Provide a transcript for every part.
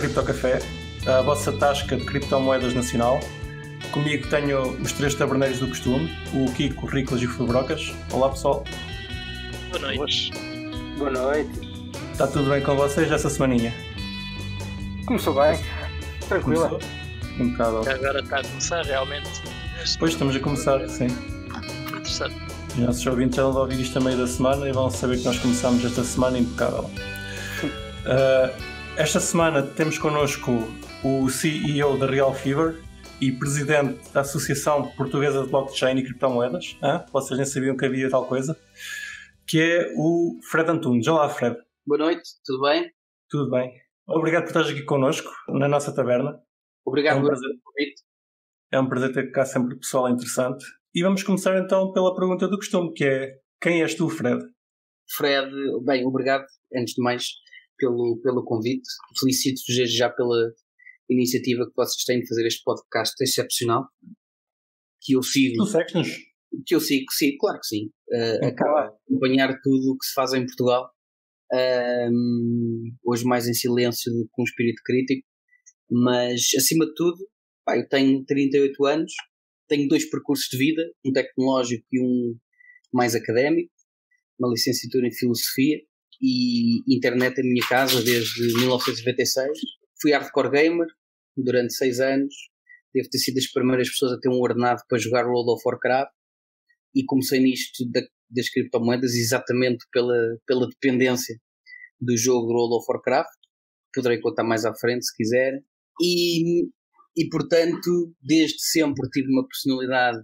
Cripto Café, a vossa tasca de criptomoedas nacional. Comigo tenho os três taberneiros do costume, o Kiko, o Riclas e o Fubrocas. Olá pessoal. Boa noite. Boa noite. Está tudo bem com vocês esta semaninha? Começou bem. Tranquila. Começou? Impecável. Agora está a começar realmente. Pois estamos a começar, sim. Interessante. Os nossos ouvintes já vão ouvir isto a meio da semana e vão saber que nós começámos esta semana impecável. Uh, esta semana temos connosco o CEO da Real Fever e presidente da Associação Portuguesa de Blockchain e Criptomoedas. Hã? Vocês nem sabiam que havia tal coisa. Que é o Fred Antunes. Olá, Fred. Boa noite, tudo bem? Tudo bem. Obrigado por estares aqui connosco, na nossa taberna. Obrigado É um pelo prazer. convite. É um prazer ter cá sempre pessoal interessante. E vamos começar então pela pergunta do costume, que é quem és tu, Fred? Fred, bem, obrigado, antes de mais, pelo, pelo convite. Felicito-vos já pela iniciativa que vocês têm de fazer este podcast excepcional. Que eu sigo, Tu segues-nos? que eu sigo, sim, claro que sim. Uh, Então, acaba de acompanhar tudo o que se faz em Portugal. Um, hoje mais em silêncio do que com um espírito crítico. Mas, acima de tudo, pá, eu tenho 38 anos, tenho dois percursos de vida, um tecnológico e um mais académico, uma licenciatura em Filosofia e internet em minha casa desde 1996. Fui hardcore gamer durante seis anos, devo ter sido das primeiras pessoas a ter um ordenado para jogar World of Warcraft e comecei nisto da- das criptomoedas exatamente pela, pela dependência do jogo World of Warcraft. Poderei contar mais à frente se quiserem. E, e portanto, desde sempre tive uma personalidade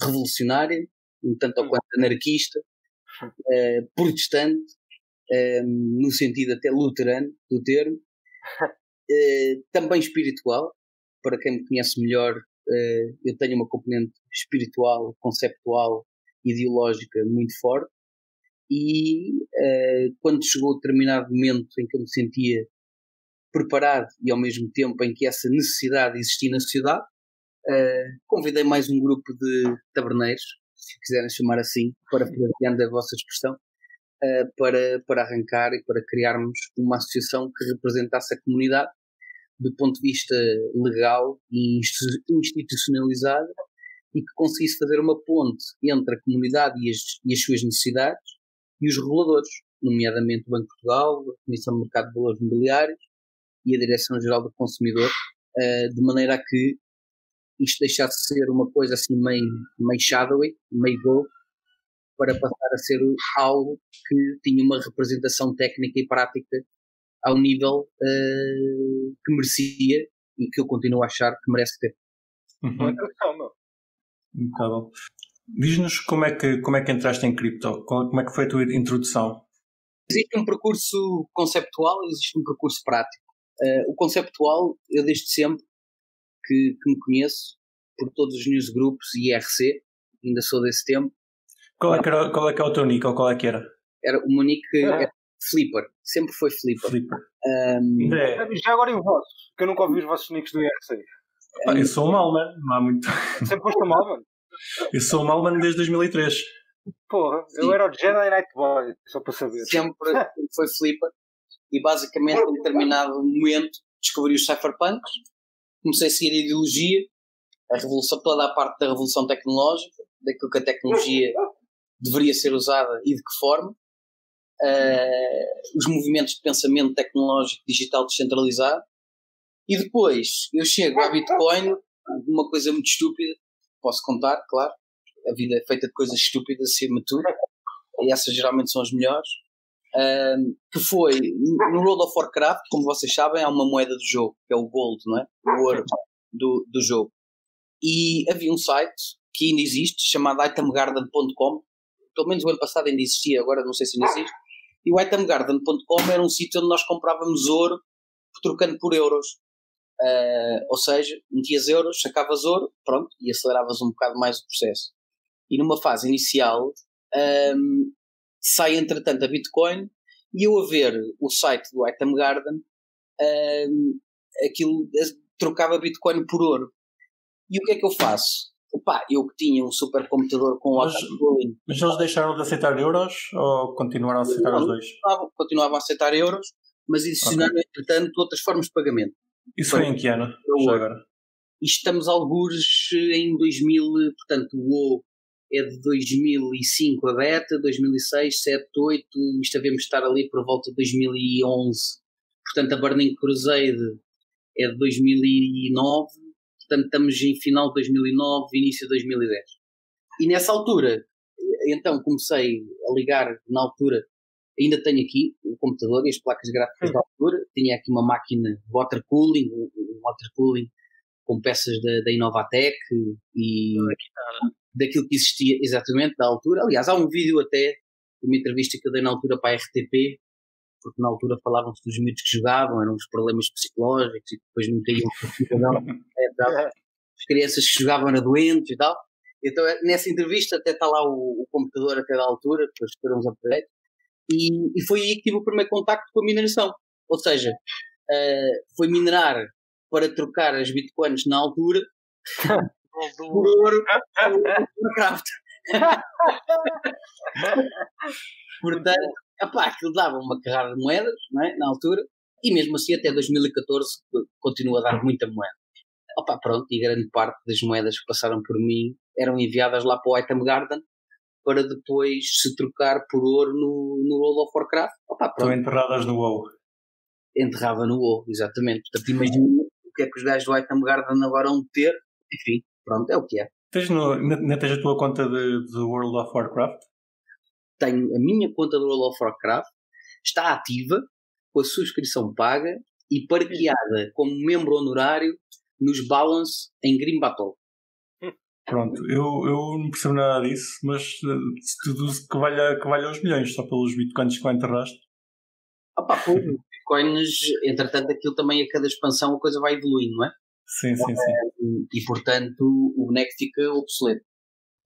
revolucionária, um tanto ou quanto anarquista, eh, protestante, eh, no sentido até luterano do termo, eh, também espiritual. Para quem me conhece melhor, eh, eu tenho uma componente espiritual, conceptual, ideológica muito forte. E eh, quando chegou determinado momento em que eu me sentia preparado e ao mesmo tempo em que essa necessidade existia na sociedade, convidei mais um grupo de taberneiros, se quiserem chamar assim, para partilhando a vossa expressão, eh, para, para arrancar e para criarmos uma associação que representasse a comunidade do ponto de vista legal e institu- institucionalizado e que conseguisse fazer uma ponte entre a comunidade e as, e as suas necessidades e os reguladores, nomeadamente o Banco de Portugal, a Comissão de Mercado de Valores Mobiliários e a Direção-Geral do Consumidor, eh, de maneira a que isto deixasse de ser uma coisa assim meio, meio shadowy, meio go, para passar a ser algo que tinha uma representação técnica e prática ao nível eh, que merecia e que eu continuo a achar que merece ter. Uhum. Boa introdução, meu. Impecável. Diz-nos como é, que, como é que entraste em cripto? Como é que foi a tua introdução? Existe um percurso conceptual e existe um percurso prático. Eh, o conceptual, eu desde sempre que, que me conheço, por todos os newsgroups e IRC, ainda sou desse tempo, Qual é que, era, qual é, que é o teu nick ou qual é que era? era o meu nick Ah. era Flipper, sempre foi Flipper. Flipper. Um, é. Já agora e os vossos? Que eu nunca ouvi os vossos nicks do IRC. Pá, eu sou um Malman, não há muito. Sempre foste mal, mano. Eu sou um Malman desde 2003. Porra, eu Sim. era o Jedi Night Boy, só para saber. sempre foi Flipper e basicamente em determinado momento descobri os cypherpunks, comecei a seguir a ideologia, a revolução, toda a parte da revolução tecnológica, daquilo que a tecnologia deveria ser usada e de que forma, eh, os movimentos de pensamento tecnológico digital descentralizado. E depois eu chego à Bitcoin, uma coisa muito estúpida, posso contar, claro, a vida é feita de coisas estúpidas acima tudo, e essas geralmente são as melhores, Ahm, que foi no World of Warcraft, como vocês sabem, há uma moeda do jogo, que é o Gold, não é? O ouro do, do jogo. E havia um site que ainda existe, chamado itemgarden.com, pelo menos o ano passado ainda existia, agora não sei se ainda existe. E o itemgarden.com era um sítio onde nós comprávamos ouro trocando por euros. Ah, ou seja, metias euros, sacavas ouro, pronto, e aceleravas um bocado mais o processo. E numa fase inicial, ahm, sai entretanto a Bitcoin e eu a ver o site do Item Garden, ahm, aquilo eh, trocava Bitcoin por ouro. E o que é que eu faço? Opa, eu que tinha um supercomputador com Mas- Bitcoin, Mas eles deixaram de aceitar euros ou continuaram a aceitar os dois? continuava, continuava a aceitar euros, mas adicionaram, entretanto, outras formas de pagamento. Isso foi em que ano? Já agora. E estamos algures em 2000, portanto, o WoW é de 2005 a beta, 2006, 7, 8, isto devemos estar ali por volta de 2011. Portanto, a Burning Crusade é de 2009, portanto, estamos em final de 2009, início de 2010. E nessa altura, então comecei a ligar, na altura, ainda tenho aqui o computador e as placas gráficas da altura, tinha aqui uma máquina water cooling, um water cooling com peças da, da Inovatec e daquilo que existia exatamente da altura. Aliás, há um vídeo até, uma entrevista que eu dei na altura para a RTP, porque na altura falavam-se dos miúdos que jogavam, eram os problemas psicológicos e depois não caíam é, as crianças que jogavam eram doentes e tal. Então, nessa entrevista, até está lá o, o computador até da altura, depois para uns upgrades, e, e, foi aí que tive o primeiro contacto com a mineração. Ou seja, uh, foi minerar para trocar as bitcoins na altura por ouro por craft. Portanto, epá, aquilo dava uma carrada de moedas não é? na altura e mesmo assim até 2014 continua a dar muita moeda. Opa, pronto, e grande parte das moedas que passaram por mim eram enviadas lá para o Item Garden para depois se trocar por ouro no, no World of Warcraft. Opa, pronto. Estão enterradas no WoW. Enterrava no WoW, exatamente. Portanto, imagina o que é que os gajos do Item Garden agora vão ter. Enfim, pronto, é o que é. Tens no, ainda tens a tua conta de, de World of Warcraft? Tenho a minha conta do World of Warcraft, está ativa, com a subscrição paga e parqueada como membro honorário nos balance em Green Battle. Pronto, eu, eu não percebo nada disso, mas tudo que valha, que valha os milhões, só pelos bitcoins que lá enterraste. Opa, pô, bitcoins, entretanto, aquilo também a cada expansão a coisa vai evoluindo, não é? Sim, sim, sim. E portanto o boneco fica obsoleto.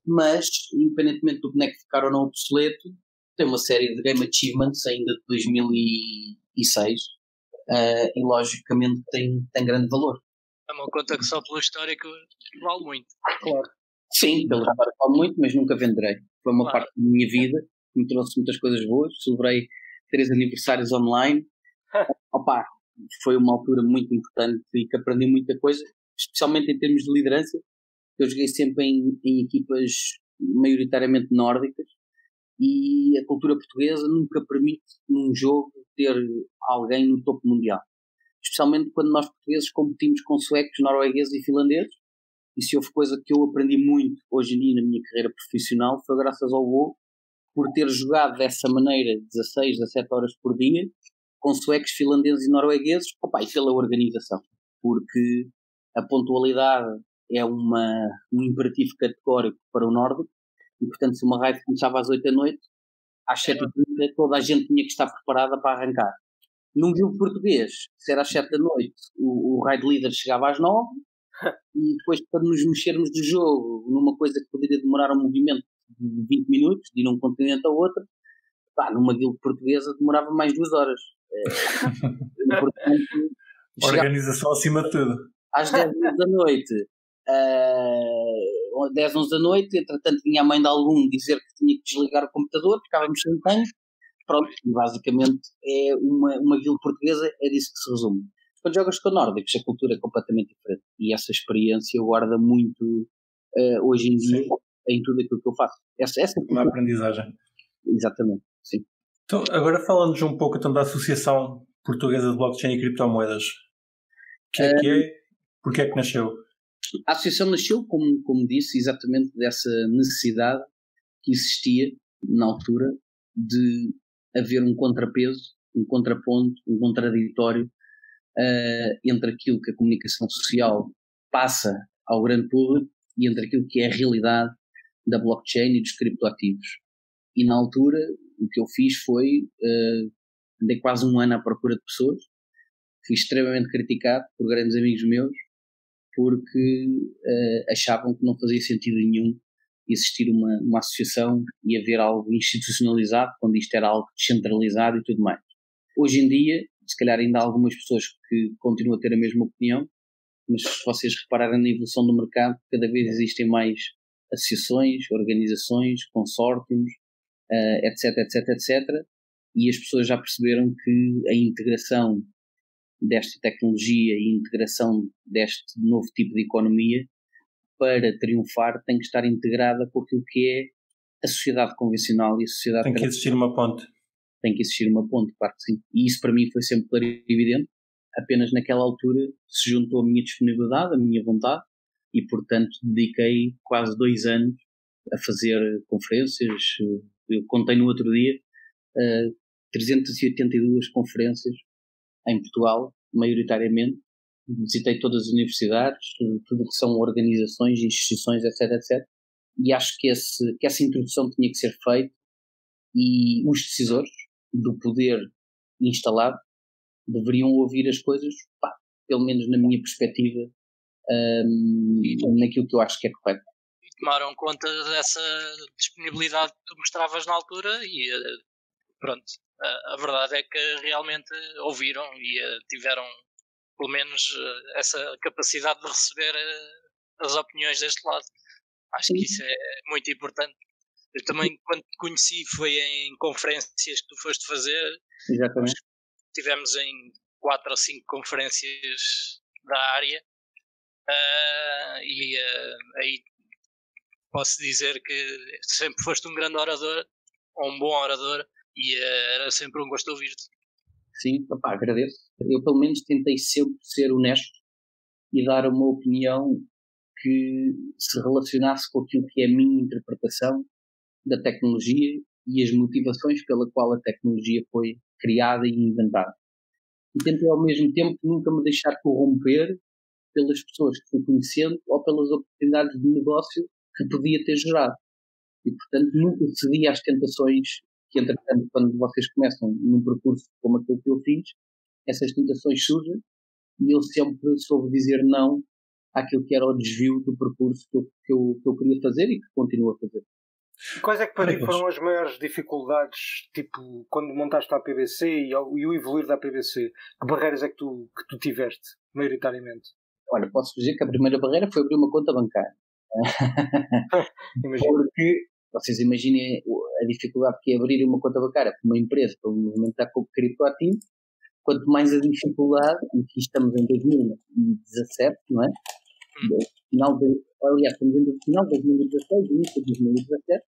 Mas, independentemente do boneco ficar ou não obsoleto, tem uma série de Game Achievements ainda de 2006 uh, eh, e logicamente tem, tem grande valor. É uma conta que só pelo histórico vale muito. Claro. Sim, pelo histórico vale muito, mas nunca venderei. Foi uma claro. parte da minha vida que me trouxe muitas coisas boas. Celebrei três aniversários online. Opa, foi uma altura muito importante e que aprendi muita coisa, especialmente em termos de liderança. Eu joguei sempre em, em equipas maioritariamente nórdicas e a cultura portuguesa nunca permite num jogo ter alguém no topo mundial. Especialmente quando nós portugueses competimos com suecos, noruegueses e finlandeses. E se houve coisa que eu aprendi muito hoje em dia na minha carreira profissional. Foi graças ao voo por ter jogado dessa maneira 16, 17 horas por dia com suecos, finlandeses e noruegueses, opa, e pela organização, porque a pontualidade é uma, um imperativo categórico para o nórdico, e portanto se uma raid começava às 8 da noite, às 7h30 toda a gente tinha que estar preparada para arrancar. Num jogo português, se era às 7 da noite, o, o raid leader chegava às 9 e depois para nos mexermos do jogo numa coisa que poderia demorar um movimento de 20 minutos, de ir um continente ao outro, pá, numa guild portuguesa demorava mais duas horas. É, portanto, Organização acima de tudo. Às 10 da noite, uh, 10, 11 da noite, entretanto vinha a mãe de algum dizer que tinha que desligar o computador, ficávamos sem tanque, Pronto, basicamente é uma, uma guild portuguesa, é disso que se resume. Quando jogas com nórdicos, a cultura é completamente diferente e essa experiência guarda muito uh, hoje em dia sim. em tudo aquilo que eu faço. Essa, essa é uma aprendizagem. Exatamente, sim. Então, agora falando-nos um pouco então, da Associação Portuguesa de Blockchain e Criptomoedas. O que é que é? Porquê é que nasceu? A associação nasceu, como, como disse, exatamente dessa necessidade que existia na altura de haver um contrapeso, um contraponto, um contraditório uh, entre aquilo que a comunicação social passa ao grande público e entre aquilo que é a realidade da blockchain e dos criptoativos. E na altura, o que eu fiz foi, uh, andei quase um ano à procura de pessoas, fui extremamente criticado por grandes amigos meus, porque uh, achavam que não fazia sentido nenhum existir uma, uma associação e haver algo institucionalizado, quando isto era algo descentralizado e tudo mais. Hoje em dia, se calhar ainda há algumas pessoas que continuam a ter a mesma opinião, mas se vocês repararem na evolução do mercado, cada vez existem mais associações, organizações, consórcios, uh, etc, etc, etc. e as pessoas já perceberam que a integração desta tecnologia e integração deste novo tipo de economia para triunfar tem que estar integrada com aquilo que é a sociedade convencional e a sociedade Tem que existir uma ponte. tem que existir uma ponte, claro que sim. E isso para mim foi sempre claro e evidente. Apenas naquela altura se juntou a minha disponibilidade, a minha vontade, e portanto dediquei quase dois anos a fazer conferências. Eu contei no outro dia eh, 382 conferências em Portugal, maioritariamente. Visitei todas as universidades, tudo o que são organizações, instituições, etc, etc. E acho que, esse, que essa introdução tinha que ser feita e os decisores do poder instalado deveriam ouvir as coisas, pá, pelo menos na minha perspectiva, hum, naquilo que eu acho que é correto. E tomaram conta dessa disponibilidade que tu mostravas na altura e eh, pronto. A, verdade é que realmente ouviram e eh, tiveram pelo menos eh, essa capacidade de receber eh, as opiniões deste lado. Acho que isso é muito importante. Eu também, quando te conheci, foi em conferências que tu foste fazer. Exatamente. Tivemos em quatro ou cinco conferências da área. ah, e ah, aí posso dizer que sempre foste um grande orador, ou um bom orador, e ah, era sempre um gosto ouvir-te. Sim, opá, agradeço. Eu, pelo menos, tentei sempre ser honesto e dar uma opinião que se relacionasse com aquilo que é a minha interpretação da tecnologia e as motivações pela qual a tecnologia foi criada e inventada. E tentei, ao mesmo tempo, nunca me deixar corromper pelas pessoas que fui conhecendo ou pelas oportunidades de negócio que podia ter gerado. E, portanto, nunca cedi às tentações que, entretanto, quando vocês começam num percurso como aquele que eu fiz, essas tentações surgem e eu sempre soube dizer não àquilo que era o desvio do percurso que eu, que eu, que eu queria fazer e que continuo a fazer. E Quais é que para ti foram as maiores dificuldades, tipo, quando montaste a PBC e, ao- e o evoluir da PBC? Que barreiras é que tu, que tu tiveste, maioritariamente? Olha, posso dizer que a primeira barreira foi abrir uma conta bancária. Imagina. Porque vocês imaginem a dificuldade que é abrir uma conta bancária para uma empresa para movimentar com criptoativo, quanto mais a dificuldade, e aqui estamos em 2017, não é? Final de, aliás, estamos em final de 2016, início de 2017,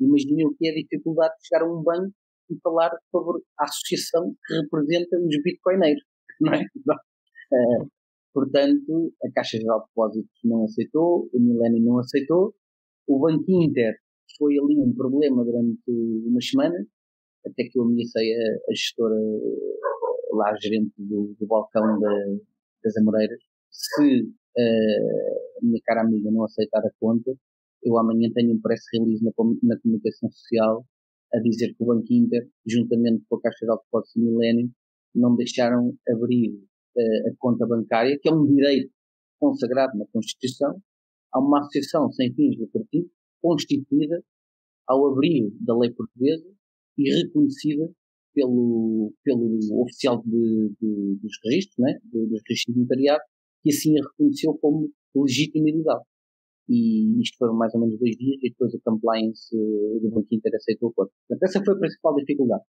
imaginem o que é a dificuldade de chegar a um banco e falar sobre a associação que representa os bitcoineiros, não é? Eh, portanto, a Caixa Geral de Depósitos não aceitou, o Millennium não aceitou, o Banco Inter foi ali um problema durante umas semanas, até que eu ameacei a, a gestora, lá a gerente do, do balcão da, das Amoreiras, se eh, a minha cara amiga não aceitar a conta, eu amanhã tenho um press release na, na comunicação social a dizer que o Banco Inter, juntamente com a Caixa de Depósitos e o Millennium, não deixaram abrir eh, a conta bancária, que é um direito consagrado na Constituição, a uma associação sem fins lucrativos, constituída ao abrigo da lei portuguesa e reconhecida pelo, pelo oficial de, de- dos registros, né, do- dos registros de notariado, que assim a reconheceu como legítima e legal. E isto foram mais ou menos dois dias e depois a compliance eh, do Banco Inter aceitou o conta. Portanto, essa foi a principal dificuldade.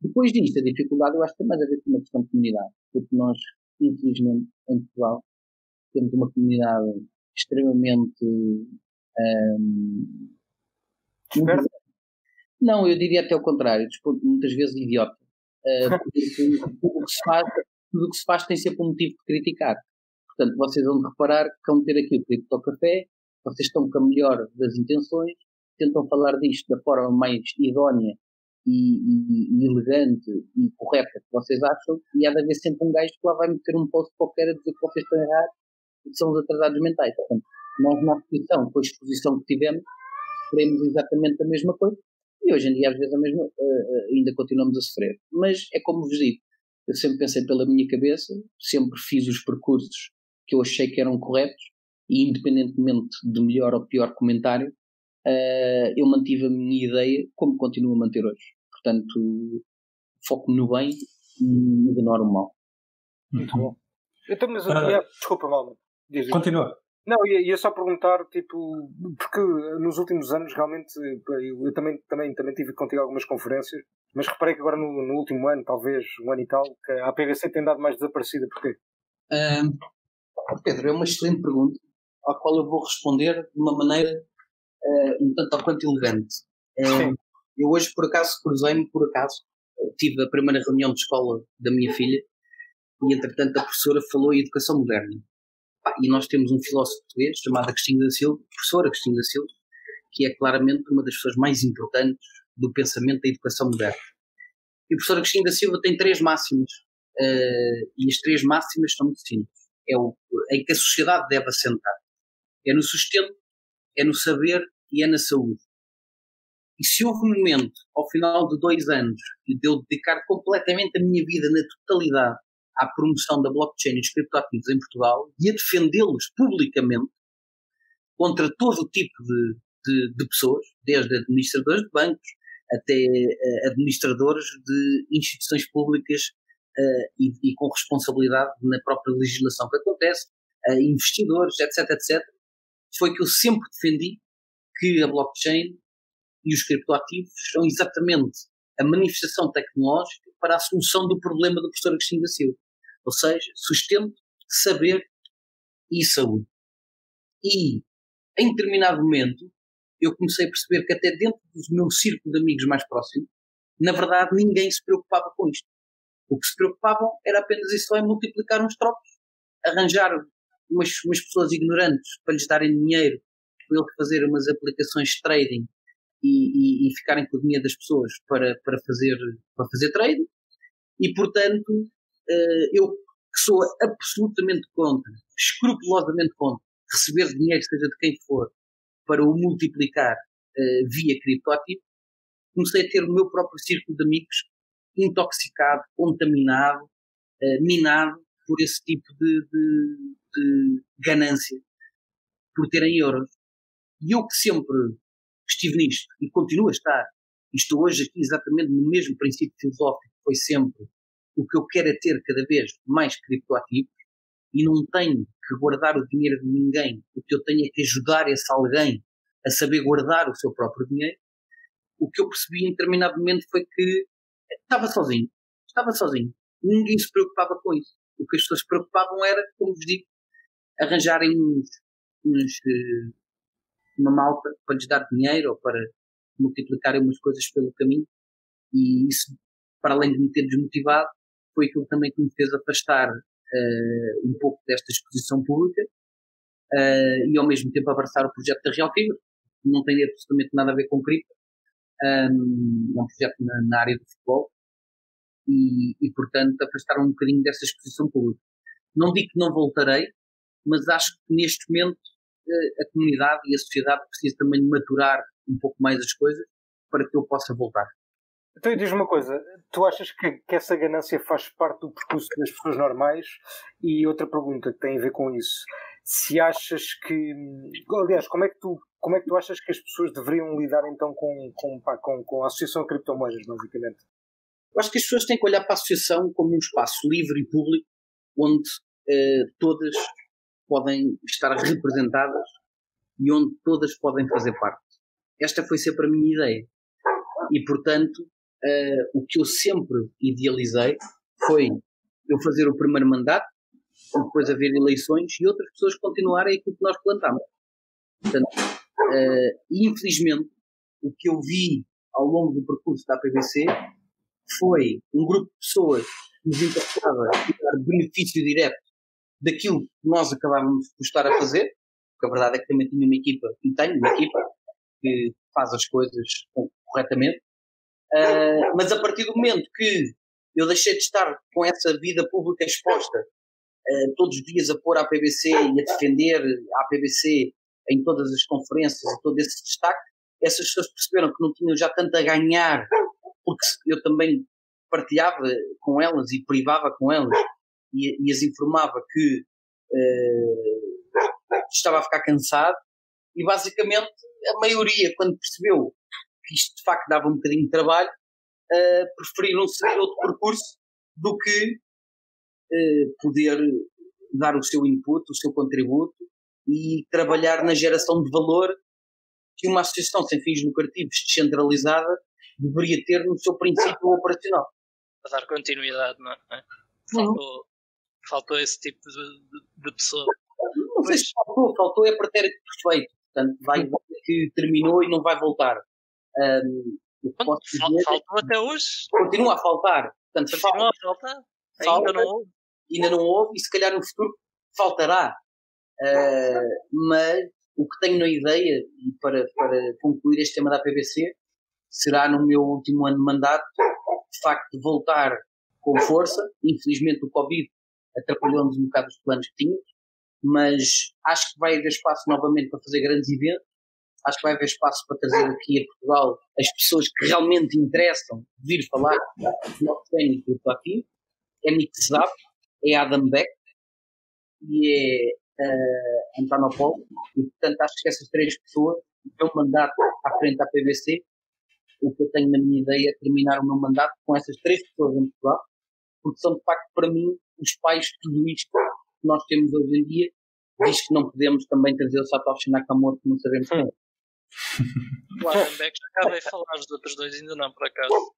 Depois disto, a dificuldade eu acho que tem mais a ver com uma questão de comunidade, porque nós, infelizmente, em Portugal, temos uma comunidade extremamente Dispersa? não, eu diria até o contrário, muitas vezes idiota. Ah, porque tudo o que se faz, tudo o que se faz tem sempre um motivo de criticar. Portanto, vocês vão reparar que vão ter aqui o café, vocês estão com a melhor das intenções, tentam falar disto da forma mais idónea e, e- e elegante e correta que vocês acham, e há de haver sempre um gajo que lá vai meter um post qualquer a dizer que vocês estão errados que são os atrasados mentais. Portanto, nós na posição, com a exposição que tivemos, queremos exatamente a mesma coisa e hoje em dia às vezes a mesma, eh, eh, ainda continuamos a sofrer. Mas é como vos digo, eu sempre pensei pela minha cabeça, sempre fiz os percursos que eu achei que eram corretos e independentemente de melhor ou pior comentário, eh, eu mantive a minha ideia como continuo a manter hoje. Portanto, foco no bem e ignoro o mal. Muito bom. Então, mas, Ah. é, desculpa, mal. Diz. Continua. Não, ia, ia só perguntar, tipo, porque nos últimos anos realmente eu também, também, também tive contigo algumas conferências, mas reparei que agora no, no último ano, talvez um ano e tal, que a PVC tem dado mais desaparecida. Porquê? Pedro, é uma excelente pergunta, à qual eu vou responder de uma maneira uh, um tanto ao quanto elegante. Uh, eu hoje, por acaso, cruzei-me, por acaso, tive a primeira reunião de escola da minha filha e, entretanto, a professora falou em educação moderna. E nós temos um filósofo português chamado Agostinho da Silva, professor Agostinho da Silva, que é claramente uma das pessoas mais importantes do pensamento da educação moderna. E o professor Agostinho da Silva tem três máximas, uh, e as três máximas são muito simples. É o em que a sociedade deve assentar. É no sustento, é no saber e é na saúde. E se houve um momento, ao final de dois anos, de eu dedicar completamente a minha vida na totalidade à promoção da blockchain e dos criptoativos em Portugal e a defendê-los publicamente contra todo o tipo de, de, de, pessoas, desde administradores de bancos até uh, administradores de instituições públicas uh, e, e, com responsabilidade na própria legislação que acontece, uh, investidores, etc, etc, foi que eu sempre defendi que a blockchain e os criptoativos são exatamente a manifestação tecnológica para a solução do problema do professor Agostinho da Silva. Ou seja, sustento, saber e saúde. E, em determinado momento, eu comecei a perceber que até dentro do meu círculo de amigos mais próximos, na verdade, ninguém se preocupava com isto. O que se preocupavam era apenas e só em multiplicar uns trocos, arranjar umas, umas pessoas ignorantes para lhes darem dinheiro, para eles fazer umas aplicações de trading e, e, e, ficarem com o dinheiro das pessoas para, para, fazer, para fazer trading. E, portanto, eu que sou absolutamente contra, escrupulosamente contra, receber dinheiro, seja de quem for, para o multiplicar uh, via criptoativo, comecei a ter o meu próprio círculo de amigos intoxicado, contaminado, uh, minado por esse tipo de, de, de, ganância, por terem euros. E eu que sempre estive nisto e continuo a estar, e estou hoje aqui exatamente no mesmo princípio filosófico, foi sempre o que eu quero é ter cada vez mais criptoativos e não tenho que guardar o dinheiro de ninguém. O que eu tenho é que ajudar esse alguém a saber guardar o seu próprio dinheiro. O que eu percebi em determinado momento foi que estava sozinho. Estava sozinho. Ninguém se preocupava com isso. O que as pessoas se preocupavam era, como vos digo, arranjarem uns, uns, eh, uma malta para lhes dar dinheiro ou para multiplicarem umas coisas pelo caminho. E isso, para além de me ter desmotivado, foi aquilo também que me fez afastar uh, um pouco desta exposição pública uh, e ao mesmo tempo abraçar o projeto da Real Fibra, que não tem absolutamente nada a ver com cripto, um, é um projeto na, na, área do futebol e, e, portanto afastar um bocadinho dessa exposição pública. Não digo que não voltarei, mas acho que neste momento uh, a comunidade e a sociedade precisam também maturar um pouco mais as coisas para que eu possa voltar. Então diz uma coisa, tu achas que, que, essa ganância faz parte do percurso das pessoas normais? E outra pergunta que tem a ver com isso, se achas que, aliás, como é que tu, como é que tu achas que as pessoas deveriam lidar então com, com, pá, com, com a Associação de Criptomoedas, basicamente? Eu acho que as pessoas têm que olhar para a associação como um espaço livre e público, onde eh, todas podem estar representadas e onde todas podem fazer parte. Esta foi sempre a minha ideia. E, portanto, uh, o que eu sempre idealizei foi eu fazer o primeiro mandato, depois haver eleições e outras pessoas continuarem aquilo que nós plantámos. Portanto, uh, infelizmente, o que eu vi ao longo do percurso da PVC foi um grupo de pessoas que nos interessava dar benefício direto daquilo que nós acabávamos de estar a fazer, porque a verdade é que também tinha uma equipa, e tenho uma equipa, que faz as coisas corretamente, Uh, mas a partir do momento que eu deixei de estar com essa vida pública exposta, uh, todos os dias a pôr a PBC e a defender a PBC em todas as conferências e todo esse destaque, essas pessoas perceberam que não tinham já tanto a ganhar, porque eu também partilhava com elas e privava com elas e, e as informava que uh, estava a ficar cansado e basicamente a maioria quando percebeu que isto de facto dava um bocadinho de trabalho, uh, preferiram seguir outro percurso do que uh, poder dar o seu input, o seu contributo e trabalhar na geração de valor que uma associação sem fins lucrativos descentralizada deveria ter no seu princípio operacional. Para dar continuidade, não é? Faltou, uhum. faltou esse tipo de, de, pessoa. Não sei se faltou, faltou é pretérito perfeito. Portanto, vai dizer que terminou e não vai voltar. Um, dizer, faltou até hoje? Continua a faltar. Portanto, continua falta, a faltar? Ainda não houve? Ainda não houve e se calhar no futuro faltará. Uh, mas o que tenho na ideia, e para, para concluir este tema da PVC, será no meu último ano de mandato, de facto, voltar com força. Infelizmente, o Covid atrapalhou-nos um bocado os planos que tínhamos, mas acho que vai haver espaço novamente para fazer grandes eventos. Acho que vai haver espaço para trazer aqui a Portugal as pessoas que realmente interessam vir falar do nosso técnico que eu estou aqui. É Nick Zap, é Adam Beck e é uh, Antonopoulos, e portanto acho que essas três pessoas têm um mandato à frente da PVC. O que eu tenho na minha ideia é terminar o meu mandato com essas três pessoas em Portugal, porque são de facto para mim os pais de tudo isto que nós temos hoje em dia, visto que não podemos também trazer o Satoshi Nakamoto, que não sabemos quem é. O Adam Beck já acabei de falar, os outros dois ainda não, por acaso.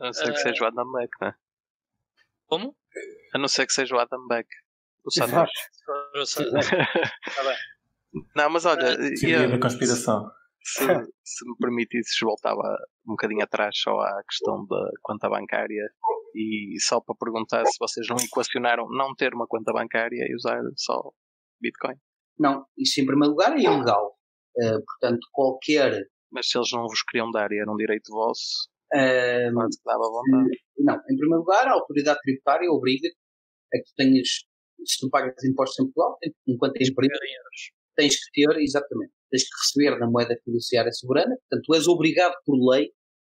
A não ser que seja o Adam Beck, né? Como? A não ser que seja o Adam Beck. O Exato. Tá não, mas olha, Teoria da conspiração. Se, se me permitisses, voltava um bocadinho atrás só à questão da conta bancária e só para perguntar se vocês não equacionaram não ter uma conta bancária e usar só Bitcoin. Não, isso em primeiro lugar é ilegal. Uh, portanto, qualquer. Mas se eles não vos queriam dar e era um direito vosso, uh, que dava vontade. Não, em primeiro lugar, a autoridade tributária obriga a que tenhas se tu pagas impostos em Portugal, enquanto tens período, tens que ter, exatamente, tens que receber na moeda fiduciária soberana, portanto, tu és obrigado por lei.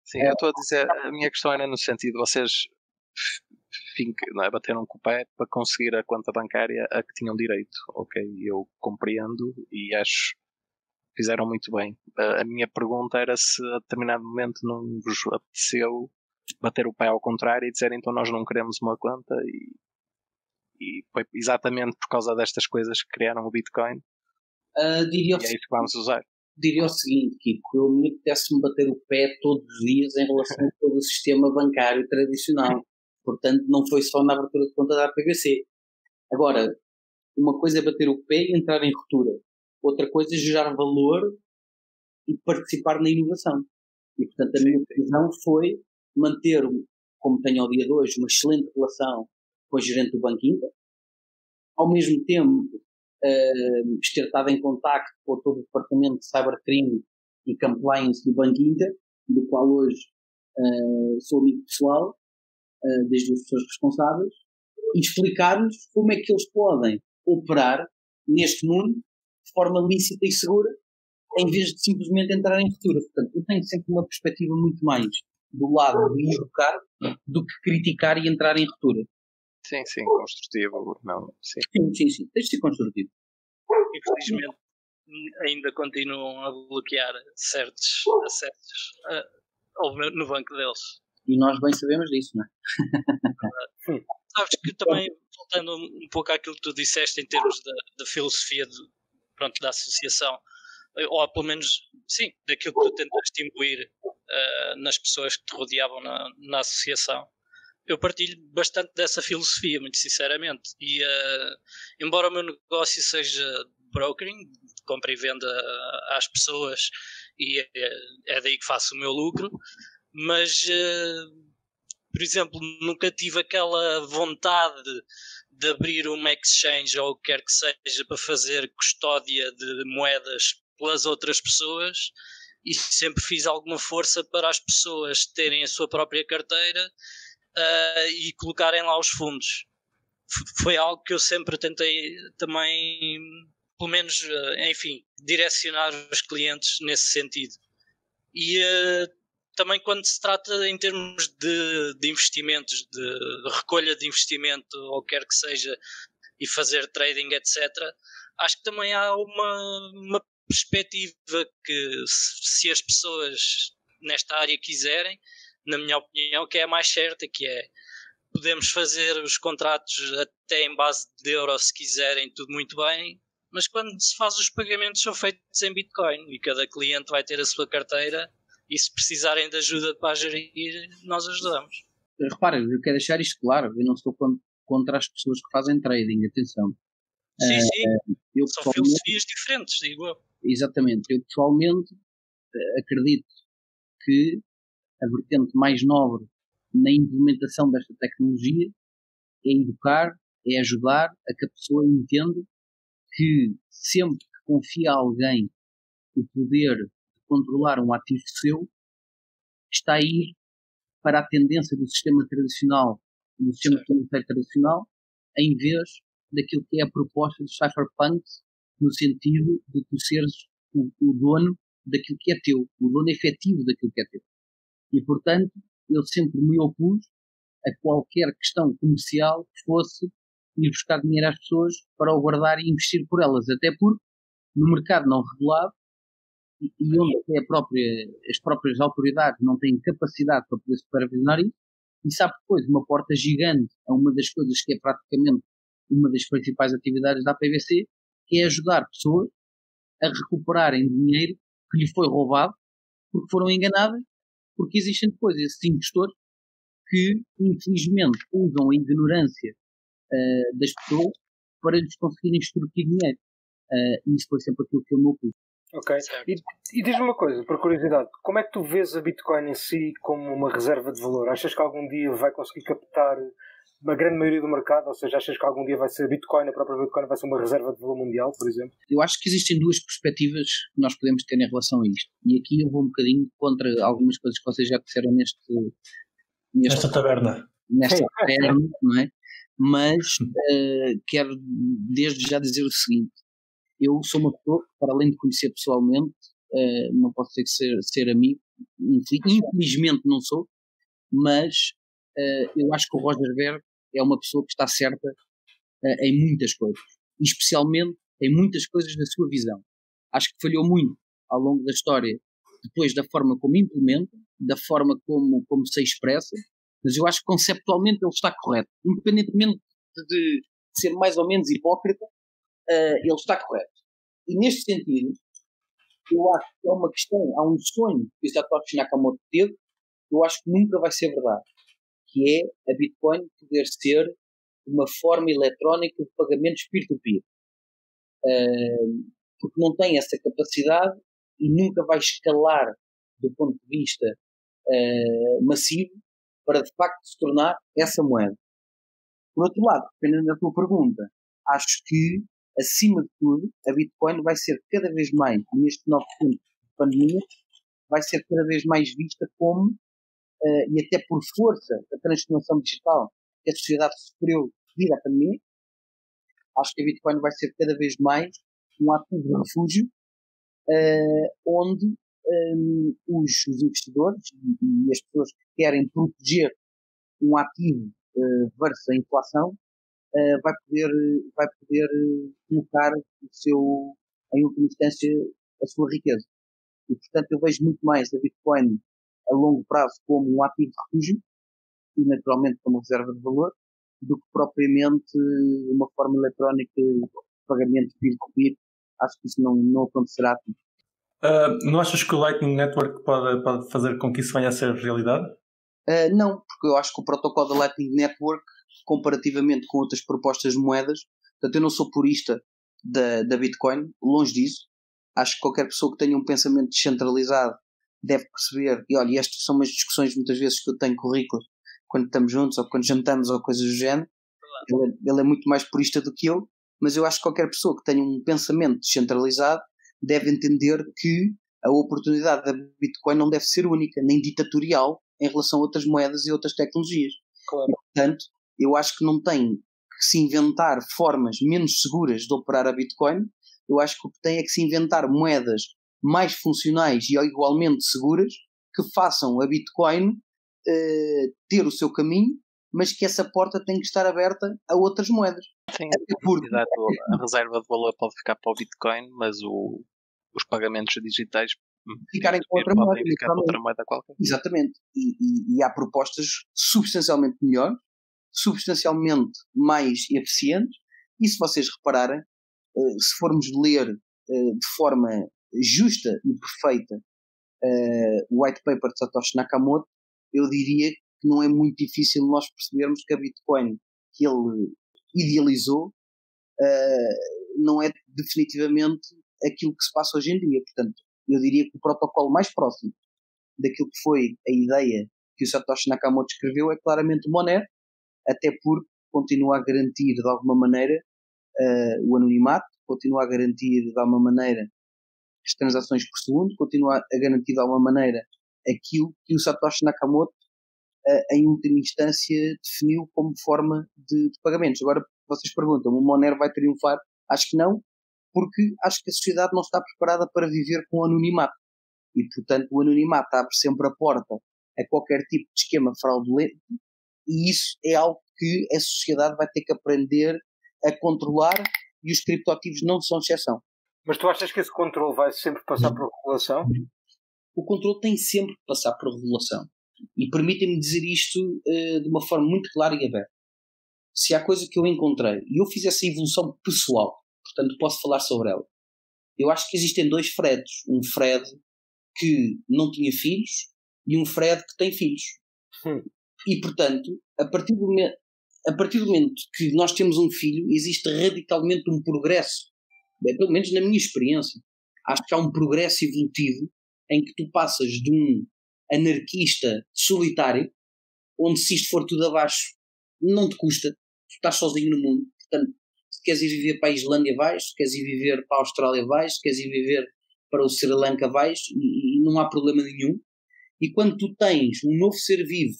Sim, eu estou a dizer, a minha questão era no sentido, vocês não é, bateram com o pé para conseguir a conta bancária a que tinham direito, ok? Eu compreendo e acho fizeram muito bem. A minha pergunta era se a determinado momento não vos apeteceu bater o pé ao contrário e dizer então nós não queremos uma conta e e foi exatamente por causa destas coisas que criaram o Bitcoin. Uh, diria e é isso que vamos usar. Diria o seguinte, Kiko, eu me apetece-me bater o pé todos os dias em relação a todo o sistema bancário tradicional. Portanto, não foi só na abertura de conta da APBC. Agora, uma coisa é bater o pé e entrar em ruptura. Outra coisa é gerar valor e participar na inovação. E, portanto, a minha decisão foi manter, como tenho ao dia de hoje, uma excelente relação com a gerente do Banco Inter. Ao mesmo tempo, uh, ter estado em contacto com todo o departamento de cybercrime e compliance do Banco Inter, do qual hoje uh, sou amigo pessoal, uh, desde as pessoas responsáveis, e explicar-nos como é que eles podem operar neste mundo de forma lícita e segura, em vez de simplesmente entrar em ruptura. Portanto, eu tenho sempre uma perspectiva muito mais do lado de educar do que criticar e entrar em ruptura. Sim, sim, construtivo, não, sim. Sim, sim, sim, tem de ser construtivo. Infelizmente ainda continuam a bloquear certos acessos uh, no banco deles. E nós bem sabemos disso, não é? Sabes que também, voltando um pouco àquilo que tu disseste em termos da, da filosofia de, pronto, da associação, ou pelo menos, sim, daquilo que tu tentas imbuir uh, nas pessoas que te rodeavam na, na associação, eu partilho bastante dessa filosofia, muito sinceramente. E uh, embora o meu negócio seja brokering, compra e venda às pessoas, e é, é daí que faço o meu lucro, mas, uh, por exemplo, nunca tive aquela vontade de abrir uma exchange ou o que quer que seja para fazer custódia de moedas pelas outras pessoas e sempre fiz alguma força para as pessoas terem a sua própria carteira uh, e colocarem lá os fundos. Foi algo que eu sempre tentei também, pelo menos, uh, enfim, direcionar os clientes nesse sentido. E uh, também quando se trata em termos de, de investimentos, de, recolha de investimento, ou quer que seja, e fazer trading, etc., acho que também há uma, uma perspectiva que se as pessoas nesta área quiserem, na minha opinião, que é a mais certa, que é podemos fazer os contratos até em base de euro se quiserem, tudo muito bem, mas quando se faz os pagamentos são feitos em Bitcoin e cada cliente vai ter a sua carteira e se precisarem de ajuda para gerir, nós ajudamos. Repara, eu quero deixar isto claro, eu não estou contra as pessoas que fazem trading, atenção. Sim, uh, sim, eu, são filosofias diferentes, digo eu. Exatamente, eu pessoalmente eh, acredito que a vertente mais nobre na implementação desta tecnologia é educar, é ajudar a que a pessoa entenda que sempre que confia a alguém o poder de controlar um ativo seu, está a ir para a tendência do sistema tradicional, do sistema financeiro tradicional, em vez daquilo que é a proposta dos cypherpunks, no sentido de tu seres o, o dono daquilo que é teu, o dono efetivo daquilo que é teu. E, portanto, eu sempre me opus a qualquer questão comercial que fosse ir buscar dinheiro às pessoas para o guardar e investir por elas, até porque no mercado não regulado e onde própria, as próprias autoridades não têm capacidade para poder supervisionar isso, e sabe depois uma porta gigante a uma das coisas que é praticamente uma das principais atividades da PVC, que é ajudar pessoas a recuperarem dinheiro que lhe foi roubado porque foram enganadas, porque existem depois esses investidores que, infelizmente, usam a ignorância uh, das pessoas para lhes conseguirem extorquir dinheiro. Uh, isso foi sempre aquilo que eu me opus. Ok. E, e diz-me uma coisa, por curiosidade, como é que tu vês a Bitcoin em si como uma reserva de valor? Achas que algum dia vai conseguir captar uma grande maioria do mercado? Ou seja, achas que algum dia vai ser Bitcoin, a própria Bitcoin vai ser uma reserva de valor mundial, por exemplo? Eu acho que existem duas perspectivas que nós podemos ter em relação a isto. E aqui eu vou um bocadinho contra algumas coisas que vocês já disseram neste. neste nesta taberna. Nesta taberna, não é? Mas uh, quero desde já dizer o seguinte: eu sou uma pessoa, para além de conhecer pessoalmente, uh, não posso dizer ser, ser amigo, infelizmente não sou, mas uh, eu acho que o Roger Berg é uma pessoa que está certa uh, em muitas coisas, especialmente em muitas coisas da sua visão. Acho que falhou muito ao longo da história, depois da forma como implementa, da forma como, como se expressa, mas eu acho que conceptualmente ele está correto, independentemente de ser mais ou menos hipócrita, uh, ele está correto. E neste sentido, eu acho que é uma questão, há um sonho que o Satoshi Nakamoto teve, que eu acho que nunca vai ser verdade, que é a Bitcoin poder ser uma forma eletrónica de pagamentos peer-to-peer. Uh, porque não tem essa capacidade e nunca vai escalar do ponto de vista uh, massivo para de facto se tornar essa moeda. Por outro lado, dependendo da tua pergunta, acho que acima de tudo, a Bitcoin vai ser cada vez mais, neste novo tempo de pandemia, vai ser cada vez mais vista como, uh, e até por força da transformação digital que a sociedade sofreu devido à pandemia, acho que a Bitcoin vai ser cada vez mais um ativo de refúgio, uh, onde um, os, os, investidores e, e, as pessoas que querem proteger um ativo uh, versus a inflação vai poder, vai poder eh, colocar o seu, em última instância, a sua riqueza. E, portanto, eu vejo muito mais a Bitcoin a longo prazo como um ativo de refúgio e, naturalmente, como reserva de valor, do que propriamente uma forma eletrónica de pagamento peer-to-peer. Acho que isso não, não acontecerá. Uh, não achas que o Lightning Network pode, pode fazer com que isso venha a ser realidade? Uh, não, porque eu acho que o protocolo da Lightning Network comparativamente com outras propostas de moedas. Portanto, eu não sou purista da, da Bitcoin, longe disso. Acho que qualquer pessoa que tenha um pensamento descentralizado deve perceber, e olha, estas são umas discussões muitas vezes que eu tenho currículos quando estamos juntos ou quando jantamos ou coisas do género. Ele, é, ele é muito mais purista do que eu, mas eu acho que qualquer pessoa que tenha um pensamento descentralizado deve entender que a oportunidade da Bitcoin não deve ser única, nem ditatorial em relação a outras moedas e outras tecnologias. Claro. E, portanto, eu acho que não tem que se inventar formas menos seguras de operar a Bitcoin. Eu acho que o que tem é que se inventar moedas mais funcionais e igualmente seguras que façam a Bitcoin uh, ter o seu caminho, mas que essa porta tem que estar aberta a outras moedas. Sim, porque... exato. A reserva de valor pode ficar para o Bitcoin, mas o, os pagamentos digitais ficarem com outra moeda, ficar outra moeda qualquer. Exatamente. E, e, e há propostas substancialmente melhores substancialmente mais eficientes. E se vocês repararem, uh, se formos ler uh, de forma justa e perfeita o white paper de Satoshi Nakamoto, eu diria que não é muito difícil nós percebermos que a Bitcoin que ele idealizou não é definitivamente aquilo que se passa hoje em dia. Portanto, eu diria que o protocolo mais próximo daquilo que foi a ideia que o Satoshi Nakamoto escreveu é claramente o Monero, até porque continua a garantir de alguma maneira uh, o anonimato, continua a garantir de alguma maneira as transações por segundo, continua a garantir de alguma maneira aquilo que o Satoshi Nakamoto uh, em última instância definiu como forma de, de pagamentos. Agora vocês perguntam, o Monero vai triunfar? Acho que não, porque acho que a sociedade não está preparada para viver com anonimato. E, portanto, o anonimato abre sempre a porta a qualquer tipo de esquema fraudulento e isso é algo que a sociedade vai ter que aprender a controlar e os criptoativos não são exceção. Mas tu achas que esse controle vai sempre passar por regulação? O controle tem sempre que passar por regulação. E permitem-me dizer isto uh, de uma forma muito clara e aberta. Se há coisa que eu encontrei e eu fiz essa evolução pessoal, portanto posso falar sobre ela, eu acho que existem dois Freds. Um Fred que não tinha filhos e um Fred que tem filhos. Hum. E, portanto, a partir, do momento, a partir do momento que nós temos um filho, existe radicalmente um progresso. Bem, pelo menos na minha experiência. Acho que há um progresso evolutivo em que tu passas de um anarquista solitário, onde se isto for tudo abaixo, não te custa, tu estás sozinho no mundo. Portanto, se queres ir viver para a Islândia, vais, se queres ir viver para a Austrália, vais, se queres ir viver para o Sri Lanka, vais, e, e não há problema nenhum. E quando tu tens um novo ser vivo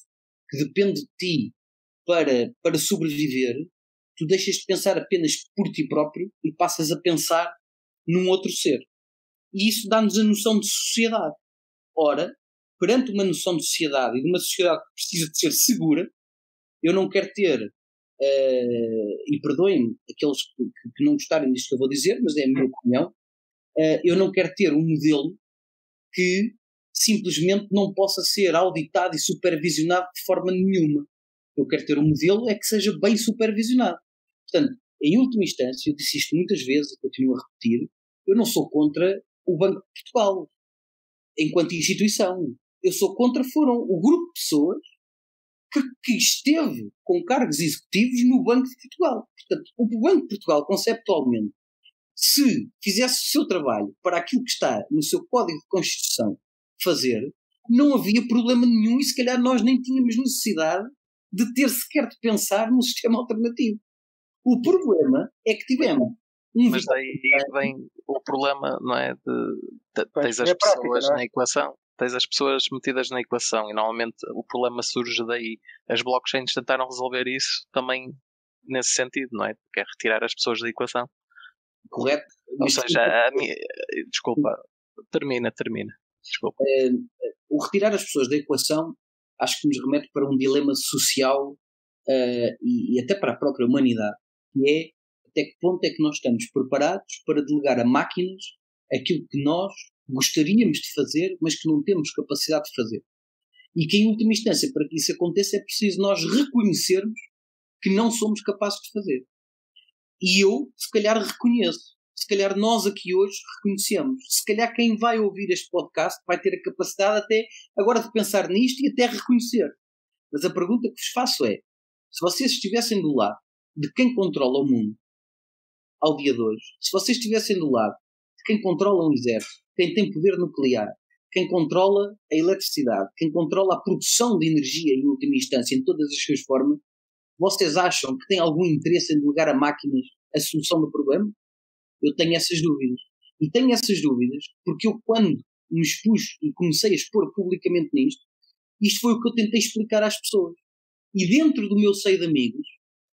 que depende de ti para, para sobreviver, tu deixas de pensar apenas por ti próprio e passas a pensar num outro ser. E isso dá-nos a noção de sociedade. Ora, perante uma noção de sociedade e de uma sociedade que precisa de ser segura, eu não quero ter, uh, e perdoem-me aqueles que, que, não gostarem disto que eu vou dizer, mas é a minha opinião, uh, eu não quero ter um modelo que simplesmente não possa ser auditado e supervisionado de forma nenhuma. Eu quero ter um modelo é que seja bem supervisionado. Portanto, em última instância, eu disse isto muitas vezes e continuo a repetir, eu não sou contra o Banco de Portugal enquanto instituição. Eu sou contra foram o grupo de pessoas que, que esteve com cargos executivos no Banco de Portugal. Portanto, o Banco de Portugal, conceptualmente, se fizesse o seu trabalho para aquilo que está no seu Código de Constituição fazer, não havia problema nenhum e se calhar nós nem tínhamos necessidade de ter sequer de pensar num sistema alternativo. O problema é que tivemos um Mas daí vem o problema, não é? De, de tens as é pessoas prática, é? na equação, tens as pessoas metidas na equação e normalmente o problema surge daí. As blockchains tentaram resolver isso também nesse sentido, não é? Que é retirar as pessoas da equação. Correto. Ou seja, a minha, desculpa, termina, termina. Desculpa. Uh, o retirar as pessoas da equação acho que nos remete para um dilema social uh, e, e, até para a própria humanidade, que é até que ponto é que nós estamos preparados para delegar a máquinas aquilo que nós gostaríamos de fazer, mas que não temos capacidade de fazer. E que, em última instância, para que isso aconteça, é preciso nós reconhecermos que não somos capazes de fazer. E eu, se calhar, reconheço se calhar nós aqui hoje reconhecemos. Se calhar quem vai ouvir este podcast vai ter a capacidade até agora de pensar nisto e até reconhecer. Mas a pergunta que vos faço é: se vocês estivessem do lado de quem controla o mundo ao dia de hoje, se vocês estivessem do lado de quem controla um exército, quem tem poder nuclear, quem controla a eletricidade, quem controla a produção de energia em última instância em todas as suas formas, vocês acham que têm algum interesse em delegar a máquinas a solução do problema? Eu tenho essas dúvidas. E tenho essas dúvidas porque eu, quando me expus e comecei a expor publicamente nisto, isto foi o que eu tentei explicar às pessoas. E dentro do meu seio de amigos,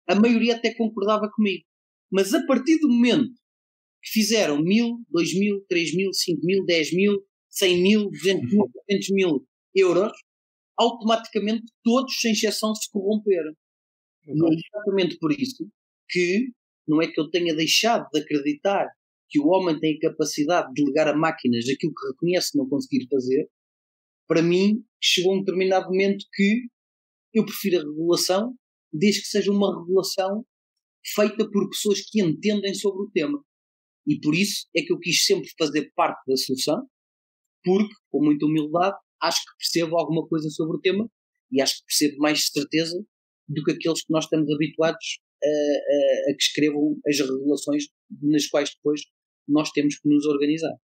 a maioria até concordava comigo. Mas a partir do momento que fizeram mil, dois mil, três mil, cinco mil, dez mil, cem mil, duzentos mil, trezentos mil euros, automaticamente todos, sem exceção, se corromperam. E é exatamente por isso que não é que eu tenha deixado de acreditar que o homem tem a capacidade de ligar a máquinas aquilo que reconhece não conseguir fazer, para mim chegou um determinado momento que eu prefiro a regulação, desde que seja uma regulação feita por pessoas que entendem sobre o tema. E por isso é que eu quis sempre fazer parte da solução, porque, com muita humildade, acho que percebo alguma coisa sobre o tema e acho que percebo mais certeza do que aqueles que nós estamos habituados a, a, a que escrevam as regulações nas quais depois nós temos que nos organizar.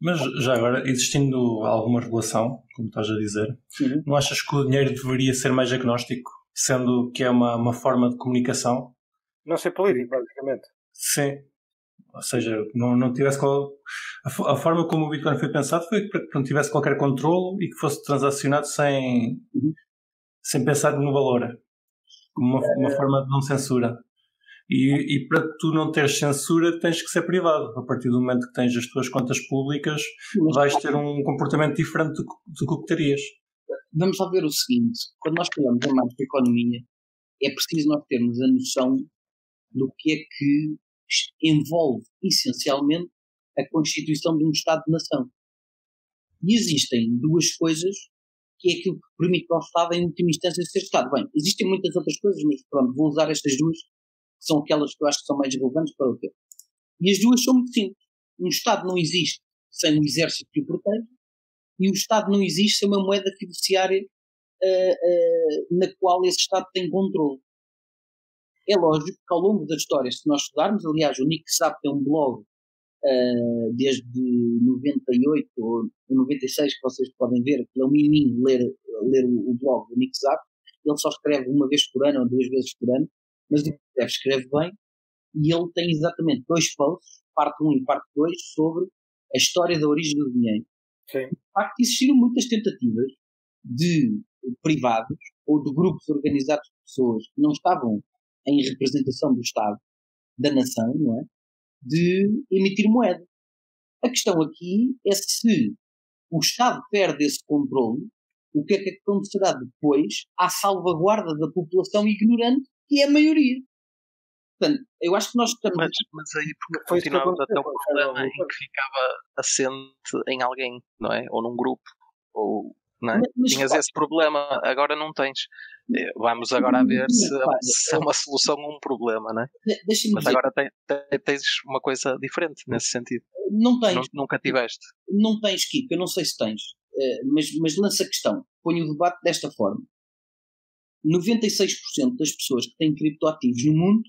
Mas já agora, existindo alguma regulação, como estás a dizer, uhum. não achas que o dinheiro deveria ser mais agnóstico, sendo que é uma, uma forma de comunicação? Não ser político, basicamente. Sim. Ou seja, não, não tivesse qual... a, a, forma como o Bitcoin foi pensado foi para que não tivesse qualquer controle e que fosse transacionado sem, uhum. sem pensar no valor. Como uma, uma forma de não censura. E, e, para tu não teres censura tens que ser privado. A partir do momento que tens as tuas contas públicas, vais ter um comportamento diferente do, do que terias. Vamos só ver o seguinte: quando nós falamos em mais de economia, é preciso nós termos a noção do que é que envolve essencialmente a constituição de um Estado-nação. E existem duas coisas que é aquilo que permite ao Estado, em última instância, ser Estado. Bem, existem muitas outras coisas, mas pronto, vou usar estas duas que são aquelas que eu acho que são mais relevantes para o tempo. E as duas são muito simples. Um Estado não existe sem um exército que o proteja, e um Estado não existe sem uma moeda fiduciária uh, uh, na qual esse Estado tem controle. É lógico que ao longo da história, se nós estudarmos, aliás, o Nick Sapp tem um blog uh, desde 98 ou 96 que vocês podem ver, que é um miminho ler, ler o, blog do Nick Sapp, ele só escreve uma vez por ano ou duas vezes por ano, mas deve escreve bem, e ele tem exatamente dois posts, parte 1 e parte 2, sobre a história da origem do dinheiro. Sim. De facto, existiram muitas tentativas de privados ou de grupos organizados de pessoas que não estavam em representação do Estado, da nação, não é? De emitir moeda. A questão aqui é se o Estado perde esse controle, o que é que acontecerá depois à salvaguarda da população ignorante que é a maioria. Portanto, eu acho que nós estamos. Mas, mas aí porque continuamos até o problema em que ficava assente em alguém, não é? Ou num grupo. Ou, não é? Mas, Tinhas esse problema, agora não tens. Eh, vamos agora a ver se, é se é uma solução a um problema, não é? Mas agora tem, tens uma coisa diferente nesse sentido. Não tens. Nunca tiveste. Não tens, Kiko, eu não sei se tens. Eh, mas, mas lança a questão. Ponho o debate desta forma. 96% das pessoas que têm criptoativos no mundo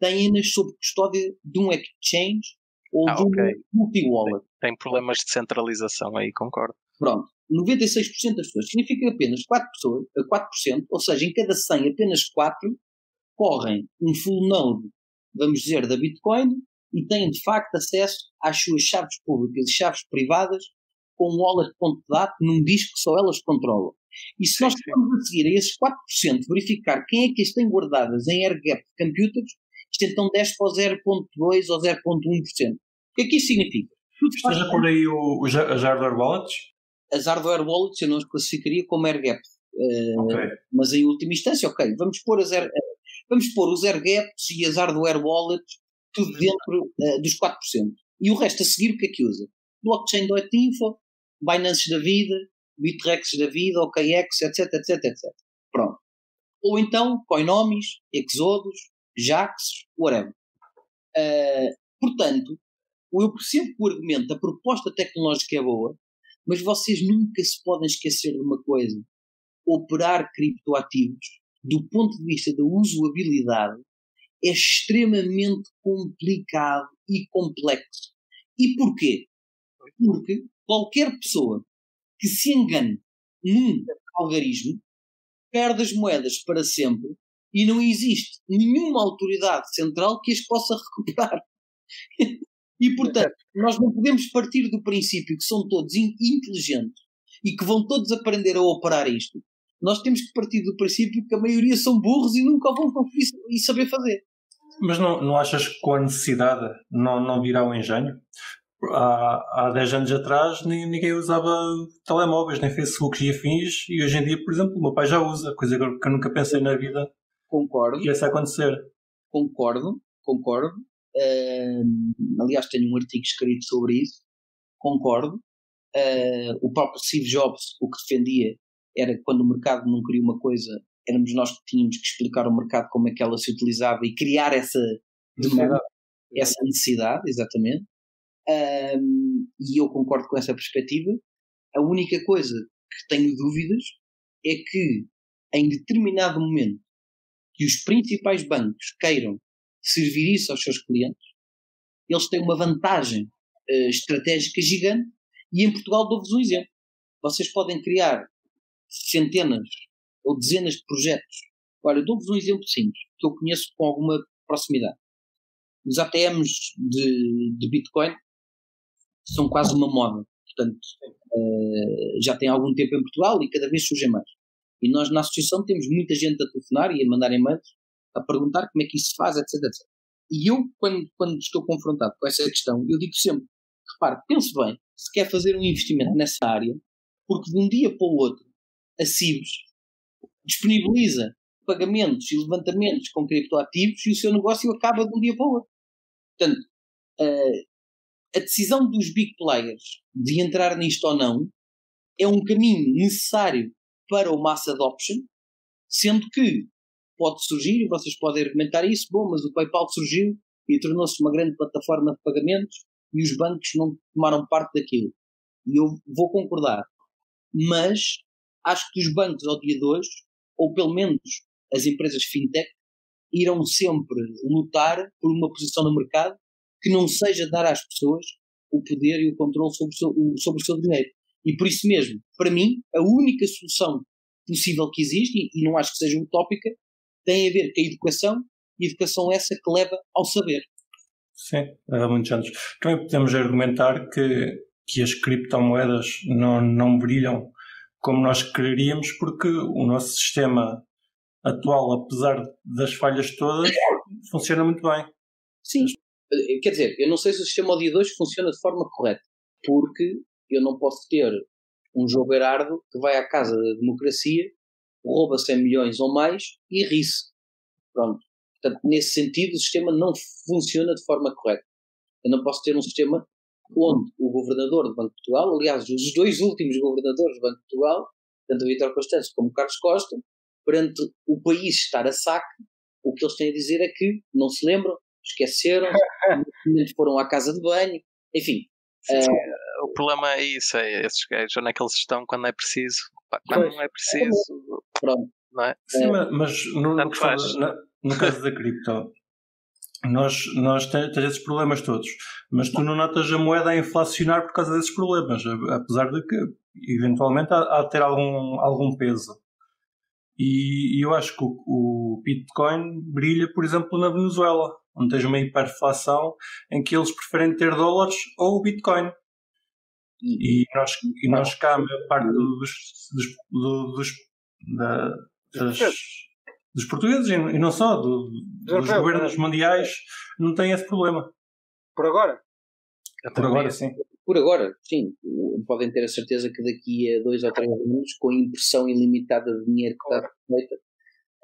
têm-nas sob custódia de um exchange ou ah, de um okay. multi-wallet. Tem, tem, problemas de centralização aí, concordo. Pronto. 96% das pessoas significa apenas 4%, 4%, ou seja, em cada 100 apenas 4 correm um full node, vamos dizer, da Bitcoin e têm de facto acesso às suas chaves públicas e chaves privadas com um wallet.dat num disco que só elas controlam. E se nós formos a seguir a esses 4% verificar quem é que as tem guardadas em AirGap Computers, isto então desce para o 0.2% ou 0.1%. O que é que isso significa? Esteja por aí o, o, as hardware wallets? As hardware wallets eu não as classificaria como AirGap. Uh, okay. Mas em última instância, ok, vamos pôr, as Air, vamos pôr os AirGaps e as hardware wallets tudo dentro uh, dos 4%. E o resto a seguir o que é que usa? Blockchain.info, Binance da vida, Bitrex da vida, OKX, etc, etc, etc. Pronto. Ou então, Coinomis, Exodus, Jax, whatever. Uh, portanto, eu percebo que o argumento, a proposta tecnológica é boa, mas vocês nunca se podem esquecer de uma coisa. Operar criptoativos, do ponto de vista da usabilidade, é extremamente complicado e complexo. E porquê? Porque qualquer pessoa que se engane num algarismo perde as moedas para sempre e não existe nenhuma autoridade central que as possa recuperar. e portanto, nós não podemos partir do princípio que são todos inteligentes e que vão todos aprender a operar isto. Nós temos que partir do princípio que a maioria são burros e nunca vão conseguir e saber fazer. Mas não, não achas que com a necessidade não, não virá o engenho? há, há 10 anos atrás ninguém usava telemóveis, nem Facebook e afins, e hoje em dia, por exemplo, o meu pai já usa, coisa que eu nunca pensei na vida concordo, que ia acontecer. Concordo, concordo. Uh, aliás, tenho um artigo escrito sobre isso. Concordo. Uh, o próprio Steve Jobs, o que defendia era que quando o mercado não queria uma coisa, éramos nós que tínhamos que explicar ao mercado como é que ela se utilizava e criar essa demanda essa necessidade, exatamente. Um, e eu concordo com essa perspectiva. A única coisa que tenho dúvidas é que, em determinado momento, que os principais bancos queiram servir isso aos seus clientes, eles têm uma vantagem uh, estratégica gigante. E em Portugal dou-vos um exemplo. Vocês podem criar centenas ou dezenas de projetos. Olha, dou-vos um exemplo simples, que eu conheço com alguma proximidade. Os ATMs de, de Bitcoin são quase uma moda. Portanto, uh, já tem algum tempo em Portugal e cada vez surgem mais. E nós na associação temos muita gente a telefonar e a mandar e-mails a perguntar como é que isso se faz, etc, etc. E eu, quando, quando estou confrontado com essa questão, eu digo sempre, repare, pense bem, se quer fazer um investimento nessa área, porque de um dia para o outro, a CIBS disponibiliza pagamentos e levantamentos com criptoativos e o seu negócio acaba de um dia para o outro. Portanto, uh, a decisão dos big players de entrar nisto ou não é um caminho necessário para o mass adoption, sendo que pode surgir, e vocês podem argumentar isso, bom, mas o PayPal surgiu e tornou-se uma grande plataforma de pagamentos e os bancos não tomaram parte daquilo. E eu vou concordar. Mas acho que os bancos ao dia de hoje, ou pelo menos as empresas fintech, irão sempre lutar por uma posição no mercado que não seja dar às pessoas o poder e o controle sobre o seu, sobre o seu dinheiro. E por isso mesmo, para mim, a única solução possível que existe, e, não acho que seja utópica, tem a ver com a educação, e educação essa que leva ao saber. Sim, há muitos anos. Também podemos argumentar que, que as criptomoedas não, não brilham como nós quereríamos, porque o nosso sistema atual, apesar das falhas todas, funciona muito bem. Sim, quer dizer, eu não sei se o sistema dia 2 funciona de forma correta, porque eu não posso ter um jogo Herardo que vai à casa da democracia, rouba 100 milhões ou mais e ri-se. Pronto. Portanto, nesse sentido, o sistema não funciona de forma correta. Eu não posso ter um sistema onde o governador do Banco de Portugal, aliás, os dois últimos governadores do Banco de Portugal, tanto o Vítor Constâncio como o Carlos Costa, perante o país estar a saque, o que eles têm a dizer é que não se lembram, esqueceram, foram à casa de banho, enfim. Uh, o problema é isso, é esses gajos onde é que eles estão quando é preciso. Quando pois, não é preciso. Pronto. Não é? Sim, é. mas no, no, no, no caso da cripto, nós, nós temos esses problemas todos, mas tu não notas a moeda a inflacionar por causa desses problemas, apesar de que eventualmente há, há de ter algum, algum peso. E, e eu acho que o, o, Bitcoin brilha, por exemplo, na Venezuela, onde tens uma hiperflação em que eles preferem ter dólares ou o Bitcoin. E nós, e nós cá, a maior parte dos, dos, dos, da, das, dos portugueses e não só, do, dos governos mundiais, não tem esse problema. Por agora? Por agora, sim. Por agora, sim. Podem ter a certeza que daqui a dois ou três anos, com a impressão ilimitada de dinheiro que está feita,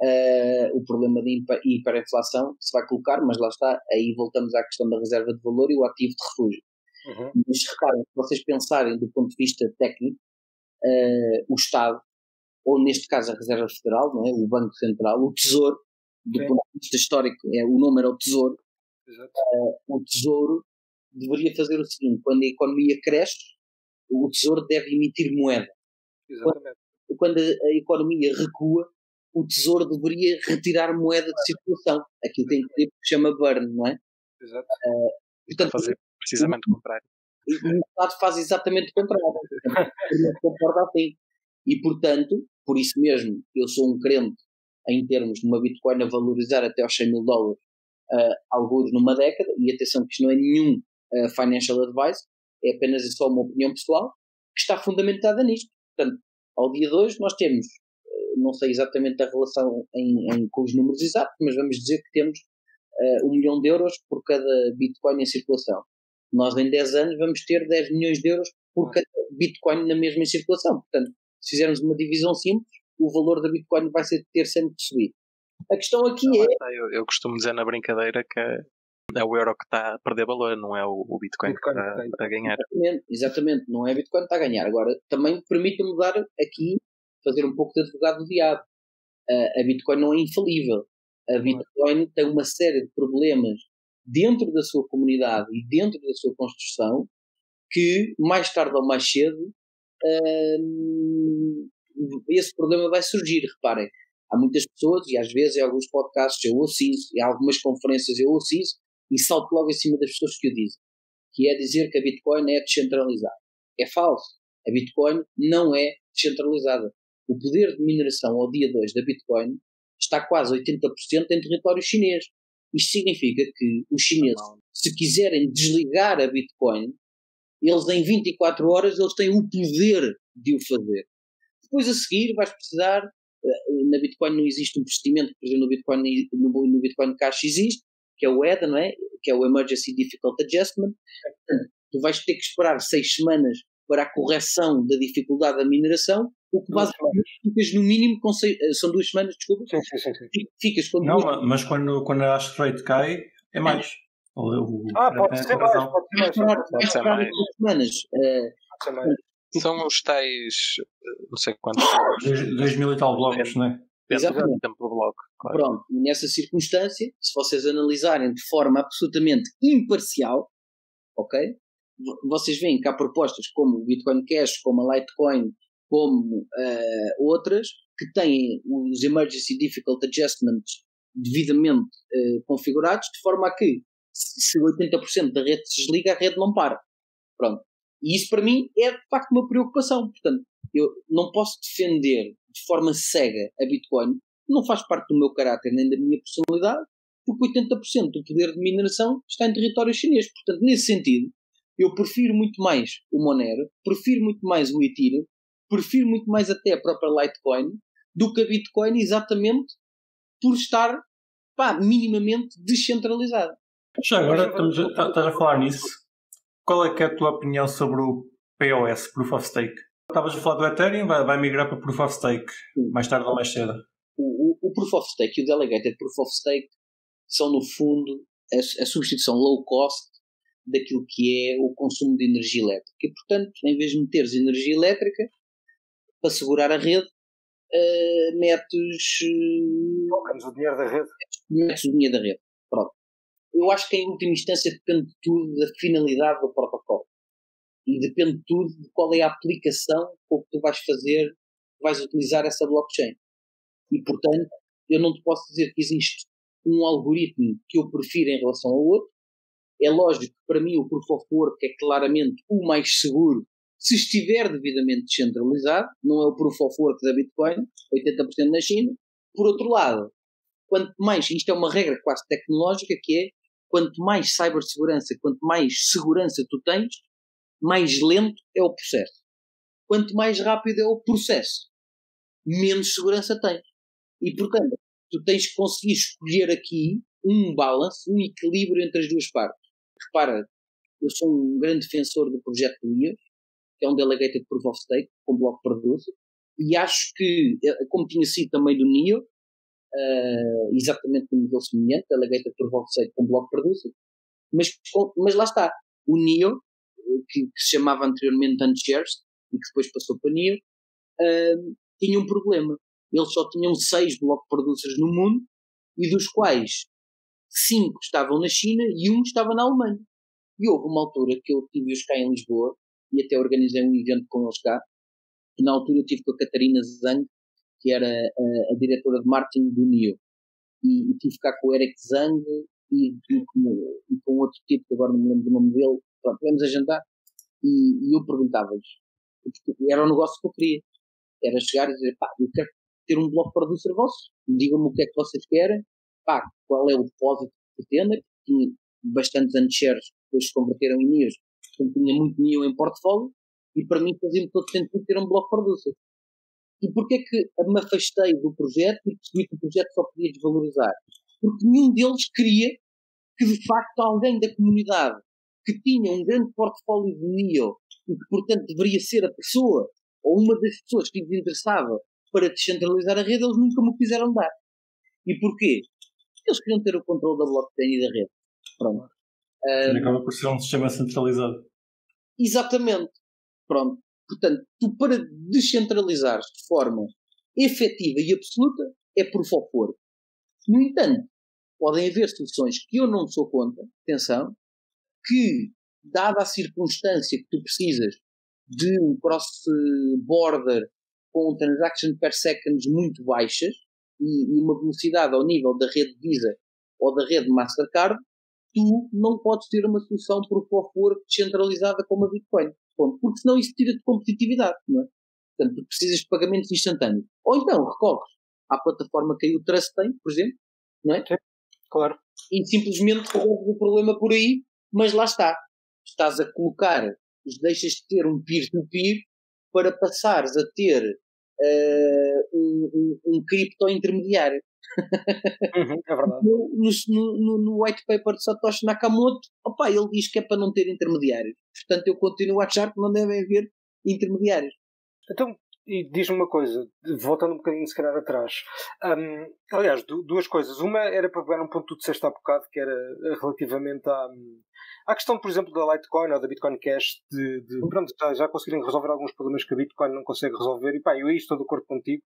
uh, o problema de hiperinflação se vai colocar, mas lá está, aí voltamos à questão da reserva de valor e o ativo de refúgio. Uhum. Mas reparem, se vocês pensarem do ponto de vista técnico, uh, o Estado ou neste caso a Reserva Federal, não é? o Banco Central, o Tesouro, do Sim. ponto de vista histórico, é, o nome era o Tesouro. Uh, o Tesouro deveria fazer o seguinte: quando a economia cresce, o Tesouro deve emitir moeda. Exatamente. Quando, quando a economia recua, o Tesouro deveria retirar moeda de circulação. Aquilo tem que chama burn, não é? Exato. Uh, portanto, fazer precisamente o contrário. O Estado faz exatamente o contrário. Concorda assim. E, portanto, por isso mesmo, eu sou um crente em termos de uma Bitcoin a valorizar até aos 100 mil dólares, uh, alguns numa década, e atenção que isto não é nenhum uh, financial advice, é apenas e só uma opinião pessoal, que está fundamentada nisto. Portanto, ao dia de hoje nós temos, uh, não sei exatamente a relação em, em, com os números exatos, mas vamos dizer que temos uh, um milhão de euros por cada Bitcoin em circulação. Nós em 10 anos vamos ter 10 milhões de euros por cada Bitcoin na mesma circulação. Portanto, se fizermos uma divisão simples, o valor da Bitcoin vai ser, ter sempre que subir. A questão aqui não, é. Eu, eu, costumo dizer na brincadeira que é o euro que está a perder valor, não é o, o Bitcoin, Bitcoin, que está a ganhar. Exatamente, exatamente, não é o Bitcoin que está a ganhar. Agora, também permite-me dar aqui, fazer um pouco de advogado do diabo. Uh, a Bitcoin não é infalível. A Bitcoin tem uma série de problemas dentro da sua comunidade e dentro da sua construção que mais tarde ou mais cedo hum, esse problema vai surgir. Reparem, há muitas pessoas, e às vezes em alguns podcasts eu ouço isso, em algumas conferências eu ouço isso, e salto logo em cima das pessoas que o dizem, que é dizer que a Bitcoin é descentralizada. É falso. A Bitcoin não é descentralizada. O poder de mineração ao dia 2 da Bitcoin está quase 80% em território chinês. Isto significa que os chineses, se quiserem desligar a Bitcoin, eles em 24 horas eles têm o poder de o fazer. Depois a seguir vais precisar, eh, na Bitcoin não existe um procedimento, por exemplo no Bitcoin, no, no Bitcoin Cash existe, que é o EDA, não é? Que é o Emergency Difficult Adjustment. Tu vais ter que esperar seis semanas para a correção da dificuldade da mineração, o que basicamente ficas no mínimo com seis, eh, são duas semanas, desculpa. Sim, sim, sim. sim. Ficas com Não, duas... mas quando, quando a hash rate cai, é mais. O, ah, pode ser mais, pode ser mais. Pode ser mais. Semanas. Pode ser mais. São os tais, eh, não sei quantos. 2 mil e tal blocos, não é? Exatamente. Tempo do bloco, claro. Pronto, e nessa circunstância, se vocês analisarem de forma absolutamente imparcial, ok? Vocês veem que há propostas como o Bitcoin Cash, como a Litecoin, como uh, outras, que têm os Emergency Difficult Adjustments devidamente uh, configurados, de forma a que, se 80% da rede se desliga, a rede não para. Pronto. E isso para mim é de facto uma preocupação. Portanto, eu não posso defender de forma cega a Bitcoin, não faz parte do meu caráter nem da minha personalidade, porque 80% do poder de mineração está em território chinês. Portanto, nesse sentido, eu prefiro muito mais o Monero, prefiro muito mais o Ethereum, prefiro muito mais até a própria Litecoin do que a Bitcoin, exatamente por estar pá, minimamente descentralizada. Já agora estamos a, tá, estás a falar nisso. Qual é, é a tua opinião sobre o POS, Proof of Stake? Estavas a falar do Ethereum, vai, vai migrar para Proof of Stake mais tarde ou mais cedo. O, o, o, Proof of Stake e o Delegated Proof of Stake são, no fundo, a, a, substituição low cost daquilo que é o consumo de energia elétrica. E, portanto, em vez de meteres energia elétrica para segurar a rede, uh, metes. Uh, o dinheiro da rede. Metes o dinheiro da rede. Pronto. Eu acho que, em última instância, depende tudo da finalidade do protocolo e depende tudo de qual é a aplicação ou que tu vais fazer, vais utilizar essa blockchain. E portanto, eu não te posso dizer que existe um algoritmo que eu prefiro em relação ao outro. É lógico que para mim o Proof of Work é claramente o mais seguro se estiver devidamente descentralizado, não é o Proof of Work da Bitcoin, 80% na China. Por outro lado, quanto mais, isto é uma regra quase tecnológica que é, quanto mais cibersegurança, quanto mais segurança tu tens, mais lento é o processo. Quanto mais rápido é o processo, menos segurança tens. E portanto, tu tens que conseguir escolher aqui um balance, um equilíbrio entre as duas partes. Repara, eu sou um grande defensor do projeto do que é um Delegated Proof of Stake, com bloco producer, e acho que, eh, como tinha sido também do NIO, uh, exatamente no modelo semelhante, Delegated Proof of Stake com bloco producer, mas, mas lá está, o NIO que, que, se chamava anteriormente Unshares e que depois passou para NIO, uh, tinha um problema. Eles só tinham seis block producers no mundo e dos quais cinco estavam na China e um estava na Alemanha. E houve uma altura que eu tive-os cá em Lisboa e até organizei um evento com eles cá. E na altura eu tive com a Catarina Zang, que era a, a diretora de marketing do NIO. E, e tive cá com o Eric Zang e, e, com, e com outro tipo, que agora não me lembro do nome dele, pronto, vamos a jantar e, eu perguntava-lhes, era um negócio que eu queria, era chegar e dizer, pá, eu quero ter um bloco producer vosso, digam-me o que é que vocês querem, pá, qual é o depósito que pretendem, tinha bastantes unshares, depois se converteram em NIOs, portanto tinha muito NIO em portfólio, e para mim fazia-me todo sentido ter um bloco producer. E porquê que me afastei do projeto e percebi que o projeto só podia desvalorizar? Porque nenhum deles queria que de facto alguém da comunidade que tinha um grande portfólio de NIO e que, portanto, deveria ser a pessoa ou uma das pessoas que lhes interessava para descentralizar a rede, eles nunca me quiseram dar. E porquê? Eles queriam ter o controle da blockchain e da rede. Pronto. Um, acaba por ser um sistema centralizado. Exatamente. Pronto. Portanto, tu para descentralizares de forma efetiva e absoluta é por favor. No entanto, podem haver soluções que eu não sou contra, atenção, que, dada a circunstância que tu precisas de um cross-border com transaction per seconds muito baixas e, e, uma velocidade ao nível da rede Visa ou da rede Mastercard, tu não podes ter uma solução por work descentralizada como a Bitcoin. Porque senão isso tira de competitividade, não é? Portanto, tu precisas de pagamentos instantâneos. Ou então recorres à plataforma que aí o Trust tem, por exemplo, não é? Sim, claro. E simplesmente resolves o problema por aí, mas lá está. Estás a colocar, deixas de ter um peer-to-peer para passares a ter uh, um, um, um cripto intermediário. Uhum, é verdade. No, no, no, no, white paper de Satoshi Nakamoto, opa, ele diz que é para não ter intermediários. Portanto, eu continuo a achar que não devem haver intermediários. Então, e diz-me uma coisa, voltando um bocadinho se calhar atrás. Um, aliás, duas coisas. Uma era para pegar um ponto que tu disseste há bocado, que era relativamente à, à questão, por exemplo, da Litecoin ou da Bitcoin Cash, de, de pronto, já, já conseguirem resolver alguns problemas que a Bitcoin não consegue resolver. E pá, eu aí estou de acordo contigo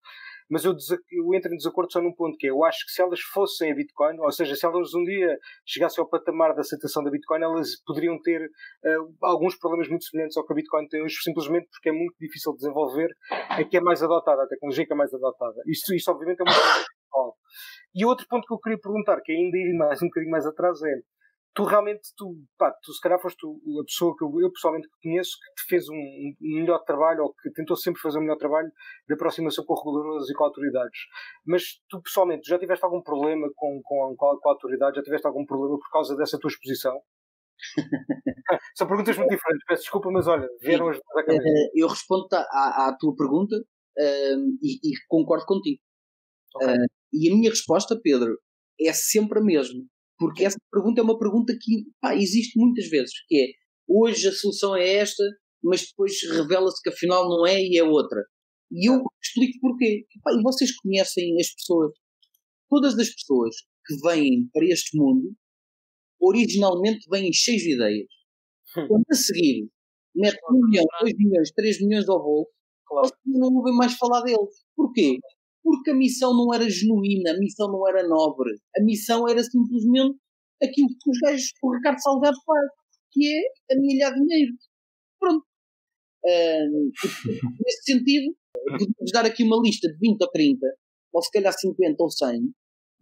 mas eu, eu entro em desacordo só num ponto que é, eu acho que se elas fossem a Bitcoin, ou seja, se elas um dia chegassem ao patamar da aceitação da Bitcoin, elas poderiam ter uh, alguns problemas muito semelhantes ao que a Bitcoin tem hoje, simplesmente porque é muito difícil de desenvolver a que é mais adotada, a tecnologia que é mais adotada. Isto, isto obviamente é uma coisa E outro ponto que eu queria perguntar, que é ainda ir mais, um bocadinho mais atrás, é tu realmente, tu, pá, tu se calhar foste a pessoa que eu, eu pessoalmente conheço que te fez um, um, melhor trabalho ou que tentou sempre fazer um melhor trabalho de aproximação com reguladores e com autoridades. Mas tu pessoalmente já tiveste algum problema com, com, com, a, com a autoridade? Já tiveste algum problema por causa dessa tua exposição? São perguntas muito diferentes, peço desculpa, mas olha, vieram as à cabeça. Eh, eu respondo à, à tua pergunta uh, e, e, concordo contigo. Okay. Uh, e a minha resposta, Pedro, é sempre a mesma. Porque essa pergunta é uma pergunta que pá, existe muitas vezes, que é hoje a solução é esta, mas depois revela-se que afinal não é e é outra. E eu explico porquê. Pá, e vocês conhecem as pessoas, todas as pessoas que vêm para este mundo, originalmente vêm cheios de ideias. Hum. Quando a seguir mete um milhão, dois milhões, três milhões ao bolso, claro. não ouvem mais falar deles. Porquê? Porque a missão não era genuína, a missão não era nobre, a missão era simplesmente aquilo que os gajos, o Ricardo Salgado faz, que é amelhar dinheiro. Pronto. Um, nesse sentido, podemos dar aqui uma lista de 20 ou 30, ou se calhar 50 ou 100,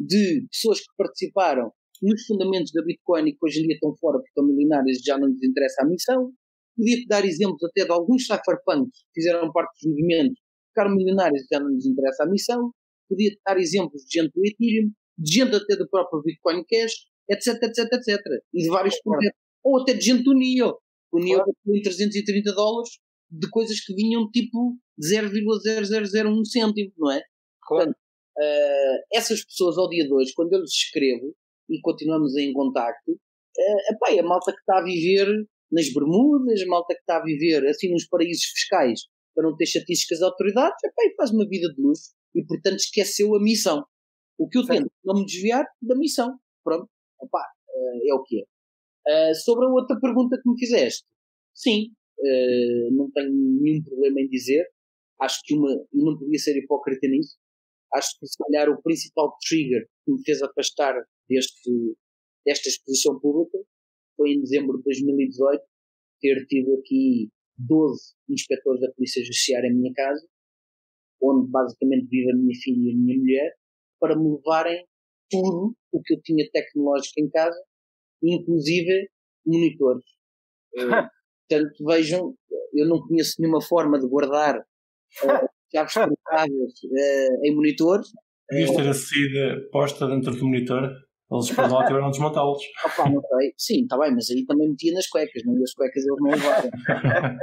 de pessoas que participaram nos fundamentos da Bitcoin e que hoje em dia estão fora porque estão milionários e já não lhes interessa a missão. Podia-te dar exemplos até de alguns cypherpunks que fizeram parte dos movimentos ficaram milionários já não lhes interessa a missão. Podia dar exemplos de gente do Ethereum, de gente até do próprio Bitcoin Cash, etc, etc, etc. E de vários projetos. Ou até de gente do NIO. O NIO claro. em 330 dólares de coisas que vinham tipo 0,0001 cêntimo, não é? Claro. Portanto, uh, essas pessoas ao dia de hoje, quando eu lhes escrevo e continuamos em contacto, uh, epá, a malta que está a viver nas Bermudas, a malta que está a viver assim nos paraísos fiscais para não ter chatices com as autoridades, epá, e faz uma vida de luxo e, portanto, esqueceu a missão. O que eu tento não me desviar da missão. Pronto, epá, eh, é o que é. Uh, sobre a outra pergunta que me fizeste, sim, uh, não tenho nenhum problema em dizer. Acho que uma, não podia ser hipócrita nisso. Acho que, se calhar, o principal trigger que me fez afastar deste, desta exposição pública foi em dezembro de 2018 ter tido aqui 12 inspectores da Polícia Judiciária em minha casa, onde basicamente vive a minha filha e a minha mulher, para me levarem tudo o que eu tinha tecnológico em casa, inclusive monitores. portanto, vejam, eu não conheço nenhuma forma de guardar uh, chaves portáveis uh, em monitores. Devias ter a saída posta dentro do monitor? Eles depois lá tiveram de desmontá-los. Opa, não sei. Sim, está bem, mas aí também metia nas cuecas, não? E as cuecas eles não levaram.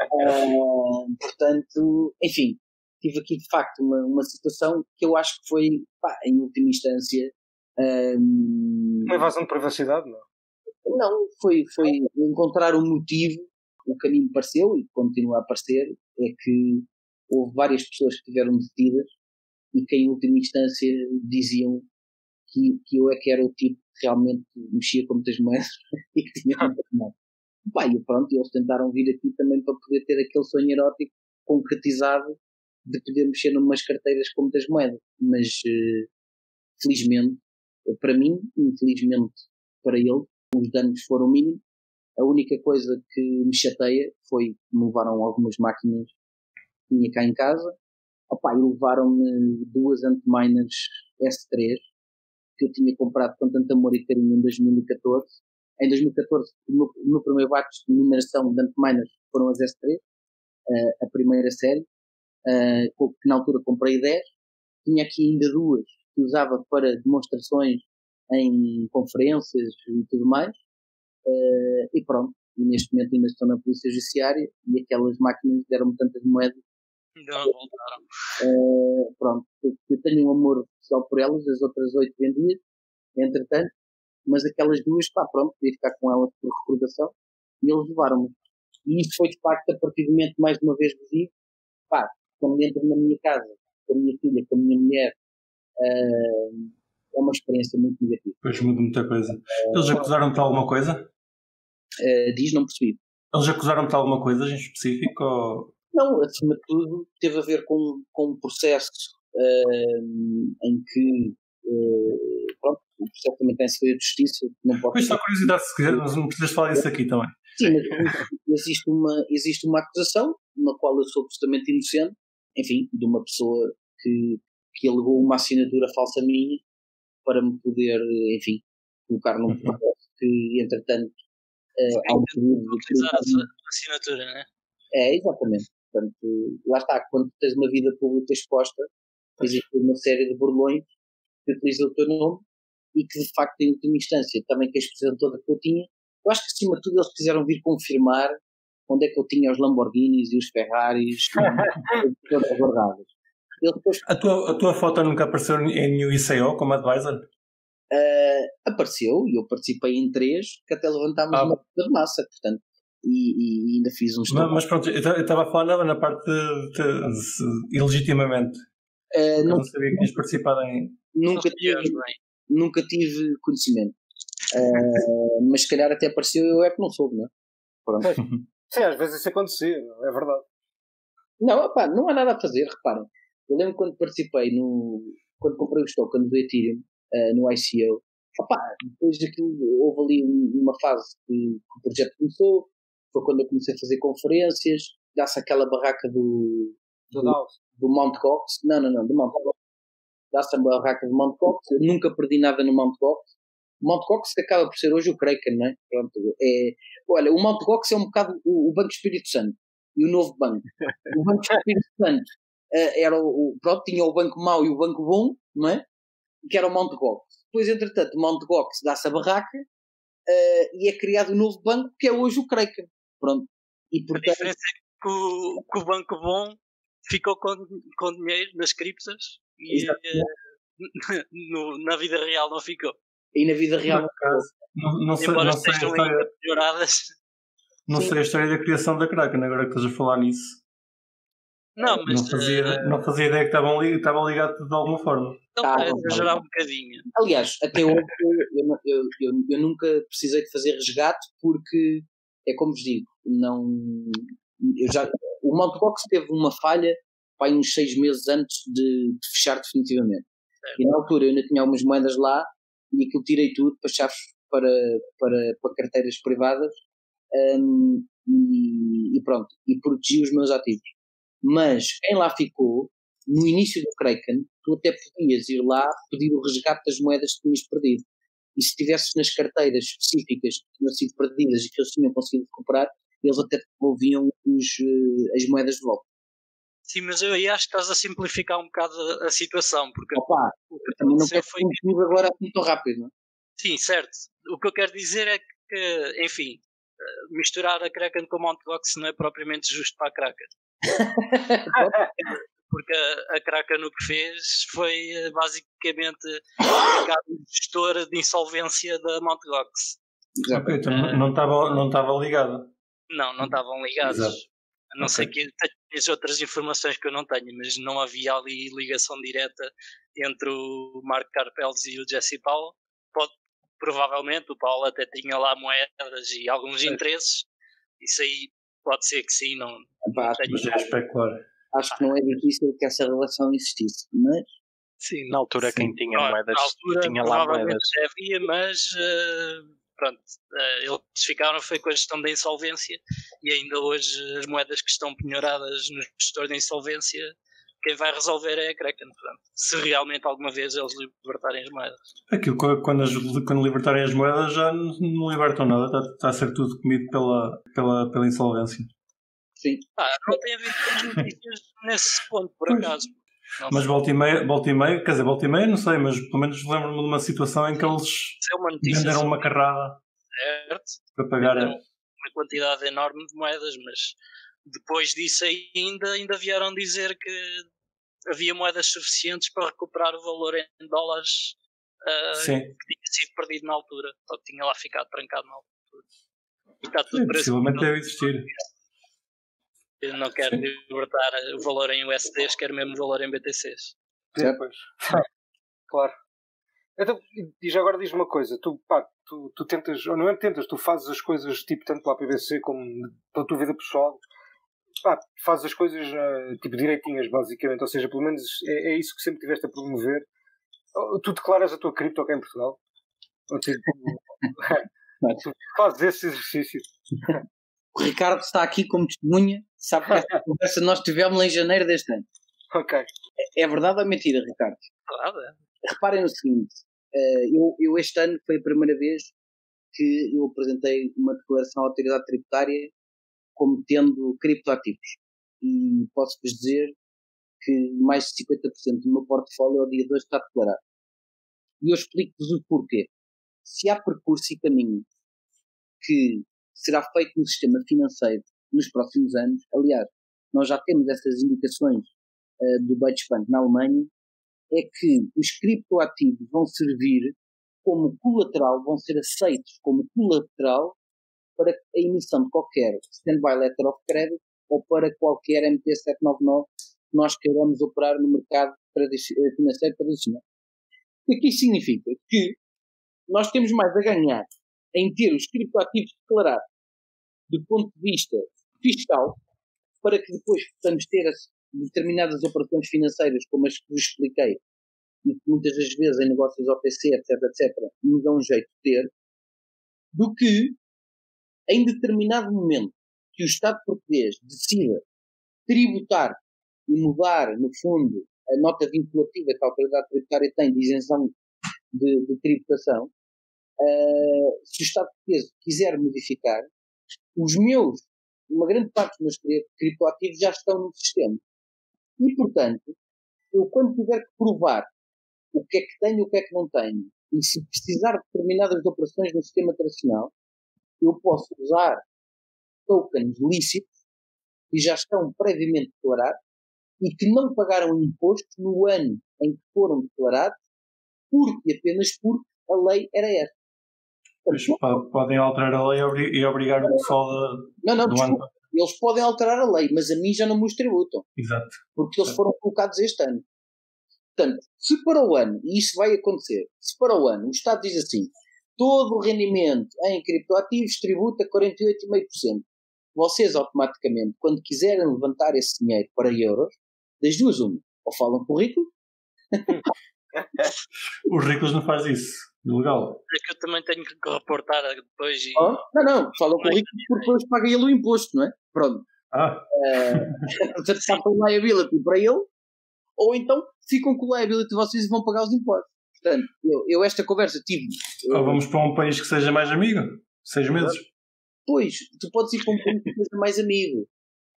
uh, portanto, enfim, tive aqui de facto uma, uma situação que eu acho que foi, pá, em última instância. Um... Uma invasão de privacidade, não? Não, foi, foi encontrar um motivo. O caminho pareceu e continua a parecer é que houve várias pessoas que estiveram detidas e que em última instância diziam que, que eu é que era o tipo que realmente mexia com muitas moedas e que tinha muitas moedas. Pá, e pronto, eles tentaram vir aqui também para poder ter aquele sonho erótico concretizado de poder mexer numas carteiras com muitas moedas. Mas, uh, felizmente, Para mim, infelizmente para ele, os danos foram mínimos. A única coisa que me chateia foi que me levaram algumas máquinas que tinha cá em casa. Opa, e levaram-me duas Antminers S3 que eu tinha comprado com tanto amor e carinho em 2014. Em 2014, o meu, o meu primeiro batch de mineração de Antminers foram as S3, uh, a primeira série, uh, que na altura comprei 10. Tinha aqui ainda duas que usava para demonstrações em conferências e tudo mais. Uh, e pronto, neste momento ainda estou na Polícia Judiciária e aquelas máquinas deram-me tantas moedas. Ainda não voltaram. Uh, pronto, eu, tenho um amor especial por elas, as outras oito vendidas, entretanto, mas aquelas duas, pá, pronto, podia ficar com elas por recordação e eles levaram-me. E isso foi de facto, a partir do momento, mais uma vez vos digo, pá, quando entro na minha casa, com a minha filha, com a minha mulher, uh, é uma experiência muito negativa. Pois muda muita coisa. Eles acusaram-te de alguma coisa? Uh, diz, não percebi. Eles acusaram-te de alguma coisa em específico? Ou... Não, acima de tudo, teve a ver com, com um processo uh, em que uh, pronto, o processo também tem saído de justiça. Não pode pois só curiosidade se quiser, mas não precisas falar disso aqui também. Sim, mas existe uma, existe uma acusação na qual eu sou absolutamente inocente, enfim, de uma pessoa que, que alegou uma assinatura falsa minha para me poder, enfim, colocar num uhum. processo que, entretanto, uh, há um período utilizar a assinatura, não é? É, exatamente. Portanto, lá está, quando tens uma vida pública exposta, existe uma série de burlões que utilizam o teu nome e que, de facto, em última instância, também que a expressão toda que eu tinha, eu acho que, acima de tudo, eles quiseram vir confirmar onde é que eu tinha os Lamborghinis e os Ferraris todas guardadas. Depois... A, tua, a tua foto nunca apareceu em New ICO como advisor? Uh, apareceu e eu participei em três que até levantámos ah. uma de massa, portanto, e, e ainda fiz uns. Mas, mas pronto, eu estava a falar na, na parte de, de, de ilegitimamente. Uh, não, não sabia que tinhas participado em. Nunca tive, nunca tive conhecimento. Uh, mas se calhar até apareceu, eu é que não soube, não é? Pronto. Sim, às vezes isso acontecia, é verdade. Não, opa, não há nada a fazer, reparem. Eu lembro quando participei no. quando comprei os tokens do Ethereum uh, no ICO. Opa, depois daquilo houve ali uma fase que, que, o projeto começou, foi quando eu comecei a fazer conferências, dá-se aquela barraca do. do, do, Mount Cox. Não, não, não, do Mount Cox. Dá-se a barraca do Mount Cox. Eu nunca perdi nada no Mount Cox. O Mount Cox que acaba por ser hoje o Kraken, não é? Pronto, é olha, o Mount Cox é um bocado o, o Banco Espírito Santo e o novo banco. O Banco Espírito Santo uh, era o, pronto, tinha o banco mau e o banco bom, não é? Que era o Mount Gox. Depois, entretanto, o Mount Gox dá-se a barraca uh, e é criado um novo banco que é hoje o Kraken. Pronto. E, portanto, a diferença é que o, que o banco bom ficou com, com dinheiro nas criptas e uh, no, na vida real não ficou. E na vida real não, não, sei, não sei a história, não sei a história da criação da Kraken, agora que estás a falar nisso. Não, mas. Não fazia, uh... não fazia ideia que estavam, li, estavam ligados de alguma forma. Então, ah, é exagerar um bocadinho. Aliás, até hoje eu, eu, eu, eu, nunca precisei de fazer resgate porque é como vos digo, não. Eu já, o Mt. Gox teve uma falha pá, uns seis meses antes de, de fechar definitivamente. É. E na altura eu ainda tinha algumas moedas lá e aquilo tirei tudo para chaves para, para, para carteiras privadas um, e, e, pronto, e protegi os meus ativos. Mas quem lá ficou, no início do Kraken, tu até podias ir lá pedir o resgate das moedas que tinhas perdido. E se estivesses nas carteiras específicas que tinham sido perdidas e que eles tinham conseguido recuperar, eles até devolviam os, eh, as moedas de volta. Sim, mas eu aí acho que estás a simplificar um bocado a, a situação, porque Opa, o que também não quero foi agora assim tão rápido, não é? Sim, certo. O que eu quero dizer é que, enfim, eh, misturar a Kraken com o Mt. Gox não é propriamente justo para a Kraken. Porque a, a Kraken o que fez foi eh, basicamente mercado gestor de insolvência da Mt. Gox. Ok, então uh, não estava não estava ligado. Não, não estavam ligados. Exato. A não okay. ser que tenhas outras informações que eu não tenho, mas não havia ali ligação direta entre o Mark Carpels e o Jesse Powell. Pode, provavelmente o Paulo até tinha lá moedas e alguns interesses. Isso aí pode ser que sim, não, Epá, acho, que, é especular. Acho que não é difícil que essa relação existisse, mas Sim, na altura Sim. quem tinha moedas altura, tinha lá moedas. já havia, mas eh, pronto, eh, eles ficaram foi com a gestão da insolvência e ainda hoje as moedas que estão penhoradas no gestor de insolvência, quem vai resolver é a Kraken. Portanto, se realmente alguma vez eles libertarem as moedas. Aquilo, qu- quando, as- quando libertarem as moedas, já não não libertam nada, está, está a ser tudo comido pela, pela, pela insolvência. Sim. Ah, não tem havido notícias nesse ponto, por acaso. Não Mas sei volta e meia, volta e meia, quer dizer, volta e meia, não sei, mas pelo menos lembro-me de uma situação em que eles é uma notícia venderam uma carrada certa, para pagar. uma quantidade enorme de moedas, mas depois disso ainda, ainda vieram dizer que havia moedas suficientes para recuperar o valor em dólares Sim, que tinha sido perdido na altura, ou que tinha lá ficado trancado na altura. E está tudo sim, possivelmente deve existir. Eu não quero libertar o valor em USDs, quero mesmo o valor em BTCs. Certo. Depois. claro. Então, e já agora diz uma coisa, tu, pá, tu, tu tentas, ou não é tentas, tu fazes as coisas tipo tanto pela PBC como pela tua vida pessoal, pá, fazes as coisas eh, tipo direitinhas basicamente, ou seja, pelo menos é, é isso que sempre tiveste a promover. Oh, Tu declaras a tua cripto aqui em Portugal? Ou tipo, tu fazes esse exercício? O Ricardo está aqui como testemunha, sabe que essa conversa nós tivemos em janeiro deste ano. Ok. É verdade ou é mentira, Ricardo? Claro, é. Reparem no seguinte: eh, eu, eu este ano foi a primeira vez que eu apresentei uma declaração à autoridade tributária como tendo criptoativos. E posso-vos dizer que mais de 50% do meu portfólio ao dia 2 está declarado. E eu explico-vos o porquê. Se há percurso e caminho que será feito no sistema financeiro nos próximos anos, aliás, nós já temos essas indicações eh, do Deutsche Bank na Alemanha, é que os criptoativos vão servir como colateral, vão ser aceitos como colateral para a emissão de qualquer stand-by letter of credit ou para qualquer MT-799 que nós queiramos operar no mercado eh, financeiro tradicional. O que isso significa? Que nós temos mais a ganhar em ter os criptoativos declarados do ponto de vista fiscal para que depois possamos ter as determinadas operações financeiras como as que vos expliquei e que muitas das vezes em negócios OTC, etc, etc, nos dão um jeito de ter, do que em determinado momento que o Estado português decida tributar e mudar, no fundo, a nota vinculativa que a autoridade tributária tem de isenção de, de tributação, eh, se o Estado português quiser modificar, os meus, uma grande parte dos meus cri- criptoativos já estão no sistema. E, portanto, eu quando tiver que provar o que é que tenho e o que é que não tenho, e se precisar de determinadas operações no sistema tradicional, eu posso usar tokens lícitos que já estão previamente declarados e que não pagaram imposto no ano em que foram declarados, porque apenas porque a lei era esta. Podem alterar a lei e obri- obrigar o pessoal a, Não, não, do ano. desculpa. Eles podem alterar a lei, mas a mim já não me os tributam. Exato. porque eles foram colocados este ano. Portanto, se para o ano, e isso vai acontecer, se para o ano o Estado diz assim, todo o rendimento em criptoativos tributa 48,5%, vocês automaticamente, quando quiserem levantar esse dinheiro para euros, das duas uma, ou falam com o rico, Os ricos não fazem isso. Ilegal. É que eu também tenho que reportar depois e. ou, não, não, com o rico porque depois paga ele o imposto, não é? Pronto. Ah, Portanto, está com liability para ele, ou então ficam com liability de vocês e vão pagar os impostos. Portanto, eu, eu esta conversa tive. ou vamos para um país que seja mais amigo. Seis meses. Pois, tu podes ir com um país que seja mais amigo.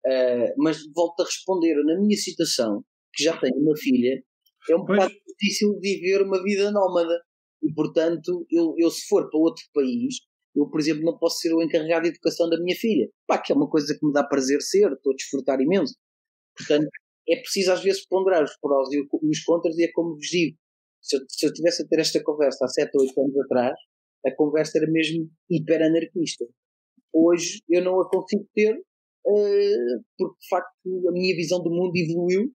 Ah, mas volto a responder, na minha situação, que já tenho uma filha, é um Pois. bocado difícil viver uma vida nómada. E, portanto, eu, eu se for para outro país, eu, por exemplo, não posso ser o encarregado de educação da minha filha. Pá, que é uma coisa que me dá prazer ser, estou a desfrutar imenso. Portanto, é preciso às vezes ponderar os prós e os contras, e é como vos digo. Se eu, se eu tivesse a ter esta conversa há 7 ou 8 anos atrás, a conversa era mesmo hiper anarquista. Hoje eu não a consigo ter, eh, porque de facto a minha visão do mundo evoluiu.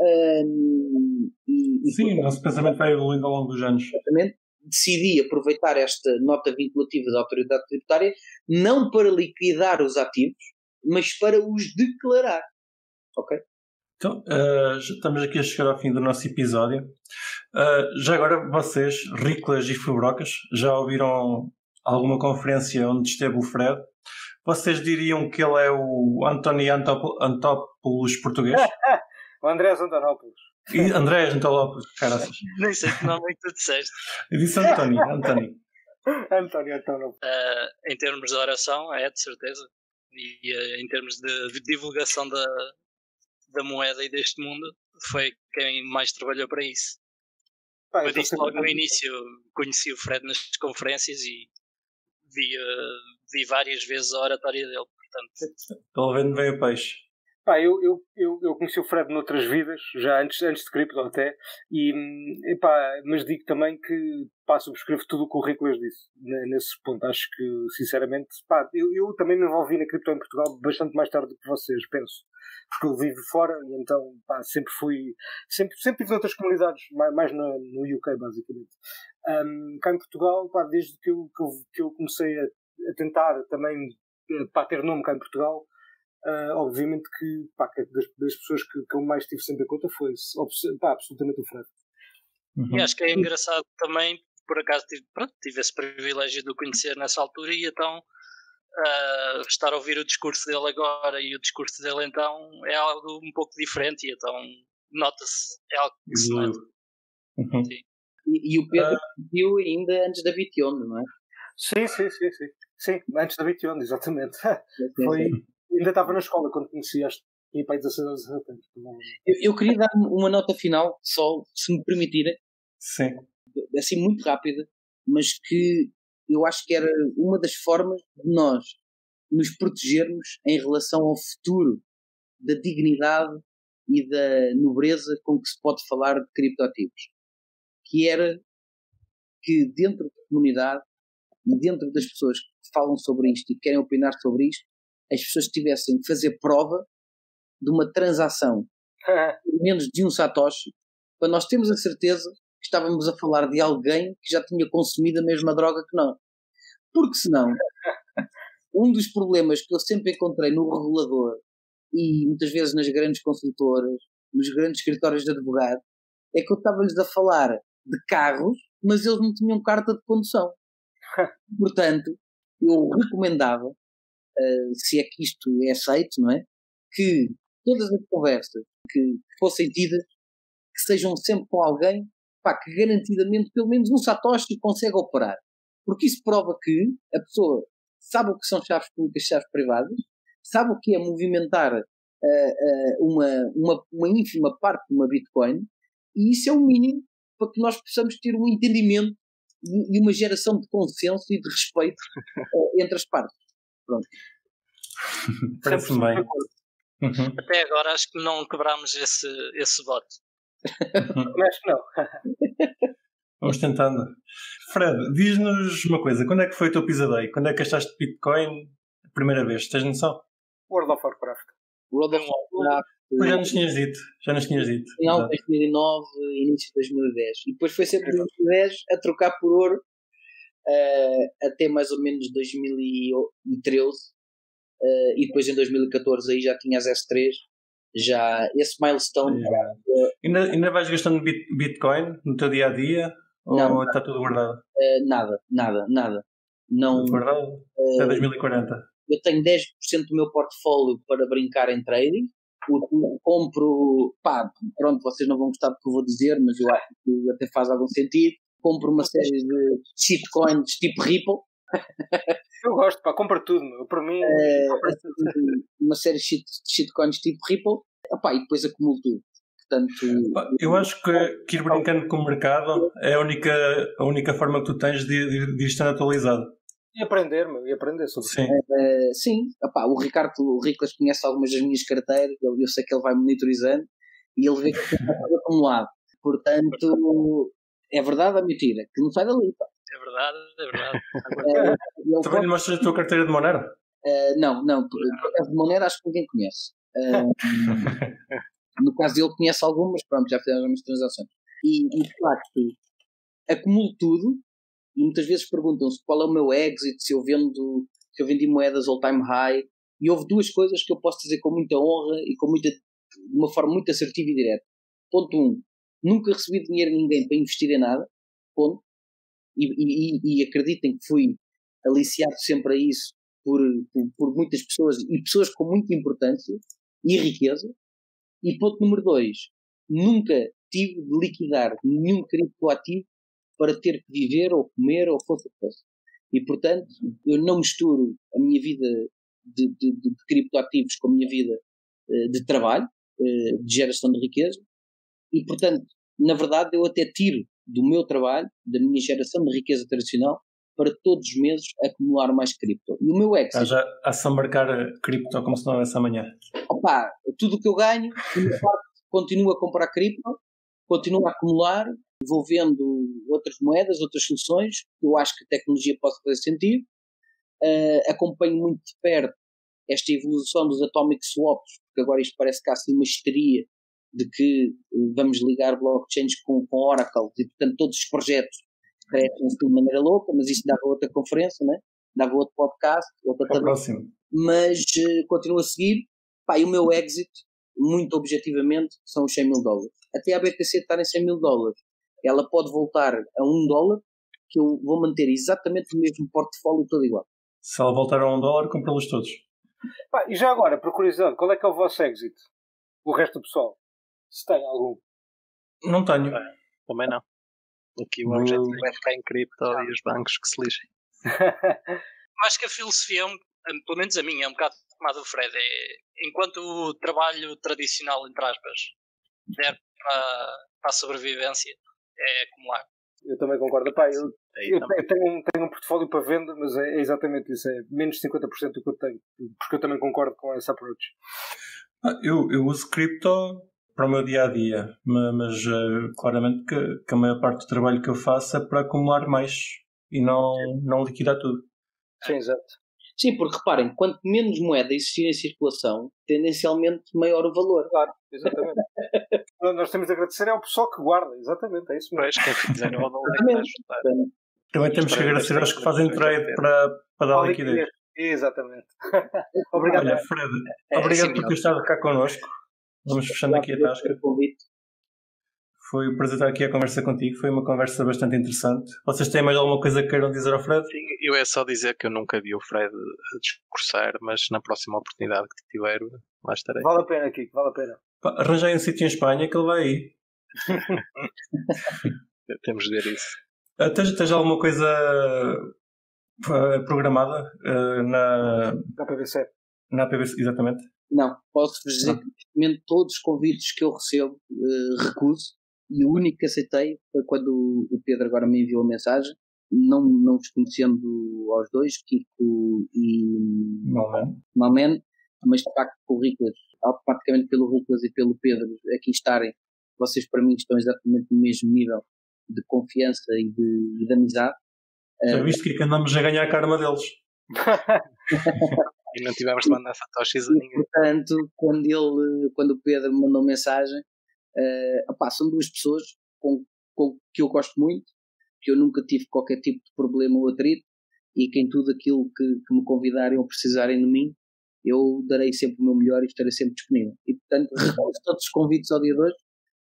Ehm, e, Sim, o nosso pensamento vai evoluindo ao longo dos anos. exatamente, decidi aproveitar esta nota vinculativa da autoridade tributária não para liquidar os ativos, mas para os declarar. Ok? Então, uh, estamos aqui a chegar ao fim do nosso episódio. Uh, já agora, vocês, Riclas e Fubrocas, já ouviram alguma conferência onde esteve o Fred? Vocês diriam que ele é o António Antópolis português? o Andrés Antonopoulos. E Andrés Antonopoulos, caraças. Nem sei que nome é que tu disseste. Eu disse António, António. António Antonopoulos. Uh, em termos de oração, é de certeza. E uh, em termos de divulgação da, da moeda e deste mundo, foi quem mais trabalhou para isso. Pai, eu disse logo no início, conheci o Fred nas conferências e vi, uh, vi várias vezes a oratória dele. Portanto, Pelo vendo bem o peixe. Pá, eu, eu, eu, eu conheci o Fred noutras vidas, já antes, antes de cripto até, e, epá, mas digo também que pá, subscrevo tudo o que o Ricolas disse nesse ponto. Acho que, sinceramente, pá, eu, eu também me envolvi na cripto em Portugal bastante mais tarde do que vocês, penso. Porque eu vivo fora e então pá, sempre fui, sempre, sempre tive noutras comunidades, mais, mais no, no UK basicamente. Um, cá em Portugal, pá, desde que eu, que eu, que eu comecei a, a tentar também eh, pá, ter nome cá em Portugal, Uh, obviamente que, pá, que das, das, pessoas que, que eu mais tive sempre em conta foi pá, absolutamente o Fred. Uhum. E acho que é engraçado também, por acaso tive, pronto, tive esse privilégio de o conhecer nessa altura e então uh, estar a ouvir o discurso dele agora e o discurso dele então é algo um pouco diferente e então nota-se, é algo que se nota. Uhum. E, e, o Pedro uh, viu ainda antes da Bition, não é? Sim, sim, sim, sim. Sim, antes da Bition, exatamente. Foi, ainda estava na escola quando conheci este tinha pai 16 anos eu, eu queria dar uma nota final, só se me permitirem. Sim. Assim, muito rápida, mas que eu acho que era uma das formas de nós nos protegermos em relação ao futuro da dignidade e da nobreza com que se pode falar de criptoativos. Que era que dentro da comunidade e dentro das pessoas que falam sobre isto e querem opinar sobre isto, as pessoas tivessem que fazer prova de uma transação por menos de um Satoshi, para nós termos a certeza que estávamos a falar de alguém que já tinha consumido a mesma droga que nós. Porque senão, um dos problemas que eu sempre encontrei no regulador e muitas vezes nas grandes consultoras, nos grandes escritórios de advogado, é que eu estava-lhes a falar de carros, mas eles não tinham carta de condução. Portanto, eu recomendava uh, se é que isto é aceito, não é? Que todas as conversas que fossem tidas, que sejam sempre com alguém pá, que garantidamente pelo menos um Satoshi consegue operar. Porque isso prova que a pessoa sabe o que são chaves públicas e chaves privadas, sabe o que é movimentar uh, uh, uma, uma, uma ínfima parte de uma Bitcoin, e isso é o mínimo para que nós possamos ter um entendimento e uma geração de consenso e de respeito entre as partes. Pronto. Parece-me bem. Uhum. Até agora acho que não quebramos esse, esse voto. Uhum. Acho que não. Vamos tentando. Fred, diz-nos uma coisa: quando é que foi o teu pisadei? Quando é que achaste Bitcoin a primeira vez? Tens noção? World of Warcraft. World of Warcraft. Pois já nos tinhas dito. Já nos tinhas dito. Final de 2009, início de 2010. E depois foi sempre em 2010 a trocar por ouro uh, até mais ou menos 2013 uh, eh, e depois em 2014 aí já tinha as S3 já esse milestone é. uh, ainda, ainda vais gastando Bitcoin no teu dia a dia ou não, está tudo guardado? Uh, nada, nada, nada não, guardado? até 2040 eu tenho 10% do meu portfólio para brincar em trading o, compro, pá, pronto, vocês não vão gostar do que eu vou dizer, mas eu acho que até faz algum sentido compro uma série de shitcoins tipo Ripple. Eu gosto, pá, compra tudo, meu. para mim. É, uma série de shit, shitcoins tipo Ripple opá, e depois acumulo tudo. Portanto, eu acho que, que ir brincando com o mercado é a única, a única forma que tu tens de, de, de estar atualizado. E aprender, meu, e aprender sobre sim. É, sim, opá, o Ricardo o Riclas conhece algumas das minhas carteiras, eu, eu sei que ele vai monitorizando e ele vê que está tudo acumulado. Portanto, é verdade ou mentira? Que não sai dali. Pá. É verdade, é verdade. uh, Também lhe mostras a tua carteira de Monero? Uh, não, não. Por, por acaso de Monero acho que ninguém conhece. Uh, no caso dele conhece algumas, pronto, já fizemos algumas transações. E, e de facto, acumulo tudo e muitas vezes perguntam-se qual é o meu exit, se eu vendo, se eu vendi moedas all time high. E houve duas coisas que eu posso dizer com muita honra e com muita de uma forma muito assertiva e direta. Ponto 1. Um, nunca recebi dinheiro de ninguém para investir em nada. Ponto. E, e, e acreditem que fui aliciado sempre a isso por, por, por, muitas pessoas e pessoas com muita importância e riqueza. E ponto número 2. Nunca tive de liquidar nenhum criptoativo para ter que viver ou comer ou que fosse. E portanto, eu não misturo a minha vida de, de, de, criptoativos com a minha vida uh, de trabalho, uh, de geração de riqueza, e portanto, na verdade, eu até tiro do meu trabalho, da minha geração de riqueza tradicional, para todos os meses acumular mais cripto. E o meu exit. Está já a se embarcar cripto como se não houvesse amanhã. Opa, tudo o que eu ganho, continuo a comprar cripto, continuo a acumular, vou vendo outras moedas, outras soluções, eu acho que a tecnologia pode fazer sentido. Uh, acompanho muito de perto esta evolução dos atomic swaps, porque agora isto parece que há assim uma histeria de que vamos ligar blockchains com, com Oracle e portanto todos os projetos crescem-se de maneira louca, mas isso dava outra conferência, né? dava outro podcast, outra próximo. Mas uh, continuo a seguir. Pá, e o meu exit, muito objetivamente, são os 100 mil dólares. Até a BTC estar em 100 mil dólares, ela pode voltar a 1 dólar, que eu vou manter exatamente o mesmo portfólio todo igual. Se ela voltar a 1 dólar, comprá-los todos. Pá, e já agora, por curiosidade, qual é que é o vosso exit? O resto do pessoal? Se tem algum? Não tenho. também não. Aqui o objetivo é ficar em cripto e os bancos que se lixem. Acho que a filosofia, é um, pelo menos a minha, é um bocado como a do Fred. É, enquanto o trabalho tradicional, entre aspas, der para, para a sobrevivência, é acumular. Eu também concordo. Pá, eu, eu, eu tenho, tenho, um portfólio para venda, mas é, é exatamente isso. É menos de 50% do que eu tenho. Porque eu também concordo com essa approach. Ah, eu, eu uso cripto para o meu dia a dia, mas uh, claramente que, que, a maior parte do trabalho que eu faço é para acumular mais e não, não liquidar tudo. Sim, exato. Sim, porque reparem, quanto menos moeda existir em circulação, tendencialmente maior o valor. Claro, exatamente. Nós temos de agradecer ao pessoal que guarda, exatamente, é isso mesmo. Pois, quem fizer o valor Também temos que agradecer aos que fazem trade para, para dar liquidez. Exatamente. obrigado. Olha, Fred, é, obrigado por ter estado cá connosco. Vamos fechando aqui a tasca. Foi um prazer estar aqui a conversa contigo. Foi uma conversa bastante interessante. Vocês têm mais alguma coisa que queiram dizer ao Fred? Sim, eu é só dizer que eu nunca vi o Fred discursar, mas na próxima oportunidade que tiver, lá estarei. Vale a pena, Kiko, vale a pena. Arranjei um sítio em Espanha que ele vai aí. Temos de ver isso. Uh, tens, tens alguma coisa uh, programada uh, na... na PVC? Na PVC, exatamente. Não, posso-vos dizer que todos os convites que eu recebo uh, recuso e o único que aceitei foi quando o Pedro agora me enviou a mensagem, não, não os conhecendo aos dois, Kiko e Malman, mas de facto com o Riclas, automaticamente pelo Riclas e pelo Pedro aqui estarem, vocês para mim estão exatamente no mesmo nível de confiança e de, de amizade. Já viste que, é que andamos a ganhar a karma deles? E não tivemos de mandar satoshis a ninguém. Portanto, quando, ele, quando o Pedro me mandou mensagem, uh, opá, são duas pessoas com, com que eu gosto muito, que eu nunca tive qualquer tipo de problema ou atrito, e que em tudo aquilo que, que me convidarem ou precisarem de mim, eu darei sempre o meu melhor e estarei sempre disponível. E portanto, recuso todos os convites ao dia de hoje,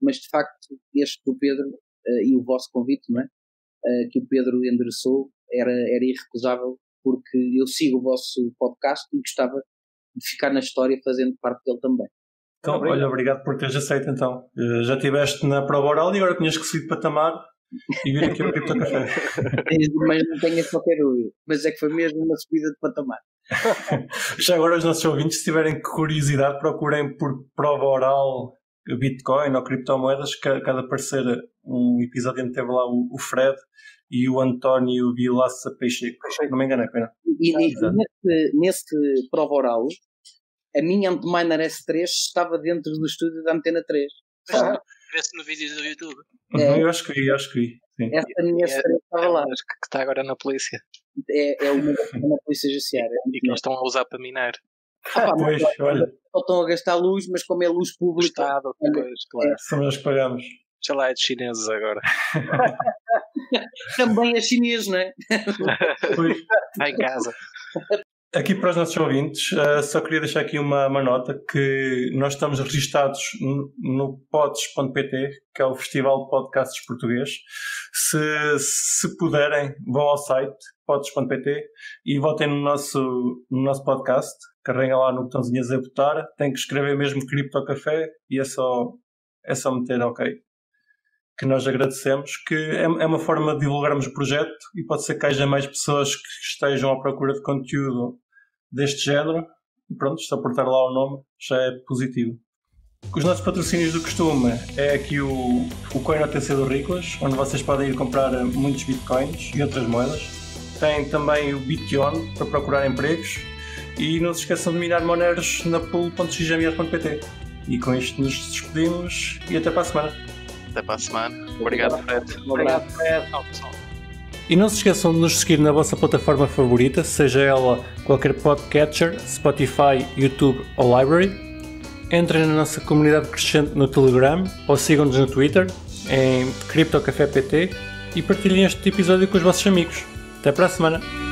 mas de facto, este do Pedro uh, e o vosso convite, não é? Uh, que o Pedro endereçou, era, era irrecusável porque eu sigo o vosso podcast e gostava de ficar na história fazendo parte dele também. Então, obrigado. olha, obrigado por teres aceito então. Eh, já estiveste na prova oral e agora tinhas que subir de patamar e vir aqui ao Cripto Café. Mas não tenhas qualquer dúvida. Mas é que foi mesmo uma subida de patamar. Já agora os nossos ouvintes, se tiverem curiosidade, procurem por prova oral Bitcoin ou criptomoedas, cada parceira um episódio onde teve lá o Fred e o António Vilaça Peixeco. Não me engano, é pena. E, ah, nesse, nesse prova oral, a minha Antminer S3 estava dentro do estúdio da Antena 3. Ah. Vê-se no vídeo do YouTube. É, eu acho que vi, acho que vi. Sim. Essa minha S3 é, estava lá. Que está agora na polícia. É, é uma na polícia judiciária. e que eles estão a usar para minar. Ah, pá, pois, olha. Só estão a gastar luz, mas como é luz pública. Estado, depois, claro. É. São nós que pagamos. Já lá é de chineses agora. Também é chinês, não é? Está em casa. Aqui para os nossos ouvintes, uh, só queria deixar aqui uma, uma, nota que nós estamos registados no, no pods.pt, que é o Festival de Podcasts Português. Se, se puderem, vão ao site pods.pt e votem no nosso, no nosso podcast. Carreguem lá no botãozinho a votar. Tem que escrever mesmo Cripto Café e é só, é só meter OK que nós agradecemos, que é, é, uma forma de divulgarmos o projeto e pode ser que haja mais pessoas que estejam à procura de conteúdo deste género. E pronto, só por estar lá o nome já é positivo. Os nossos patrocínios do costume é aqui o, o Coin OTC do Riclas, onde vocês podem ir comprar muitos bitcoins e outras moedas. Tem também o Bition para procurar empregos. E não se esqueçam de minar moneros na pool.xmr.pt. E com isto nos despedimos e até para a semana. Até para a semana. Obrigado, Fred. Obrigado, Fred. E não se esqueçam de nos seguir na vossa plataforma favorita, seja ela qualquer podcatcher, Spotify, YouTube ou Library. Entrem na nossa comunidade crescente no Telegram ou sigam-nos no Twitter em CryptoCafépt e partilhem este episódio com os vossos amigos. Até para a semana!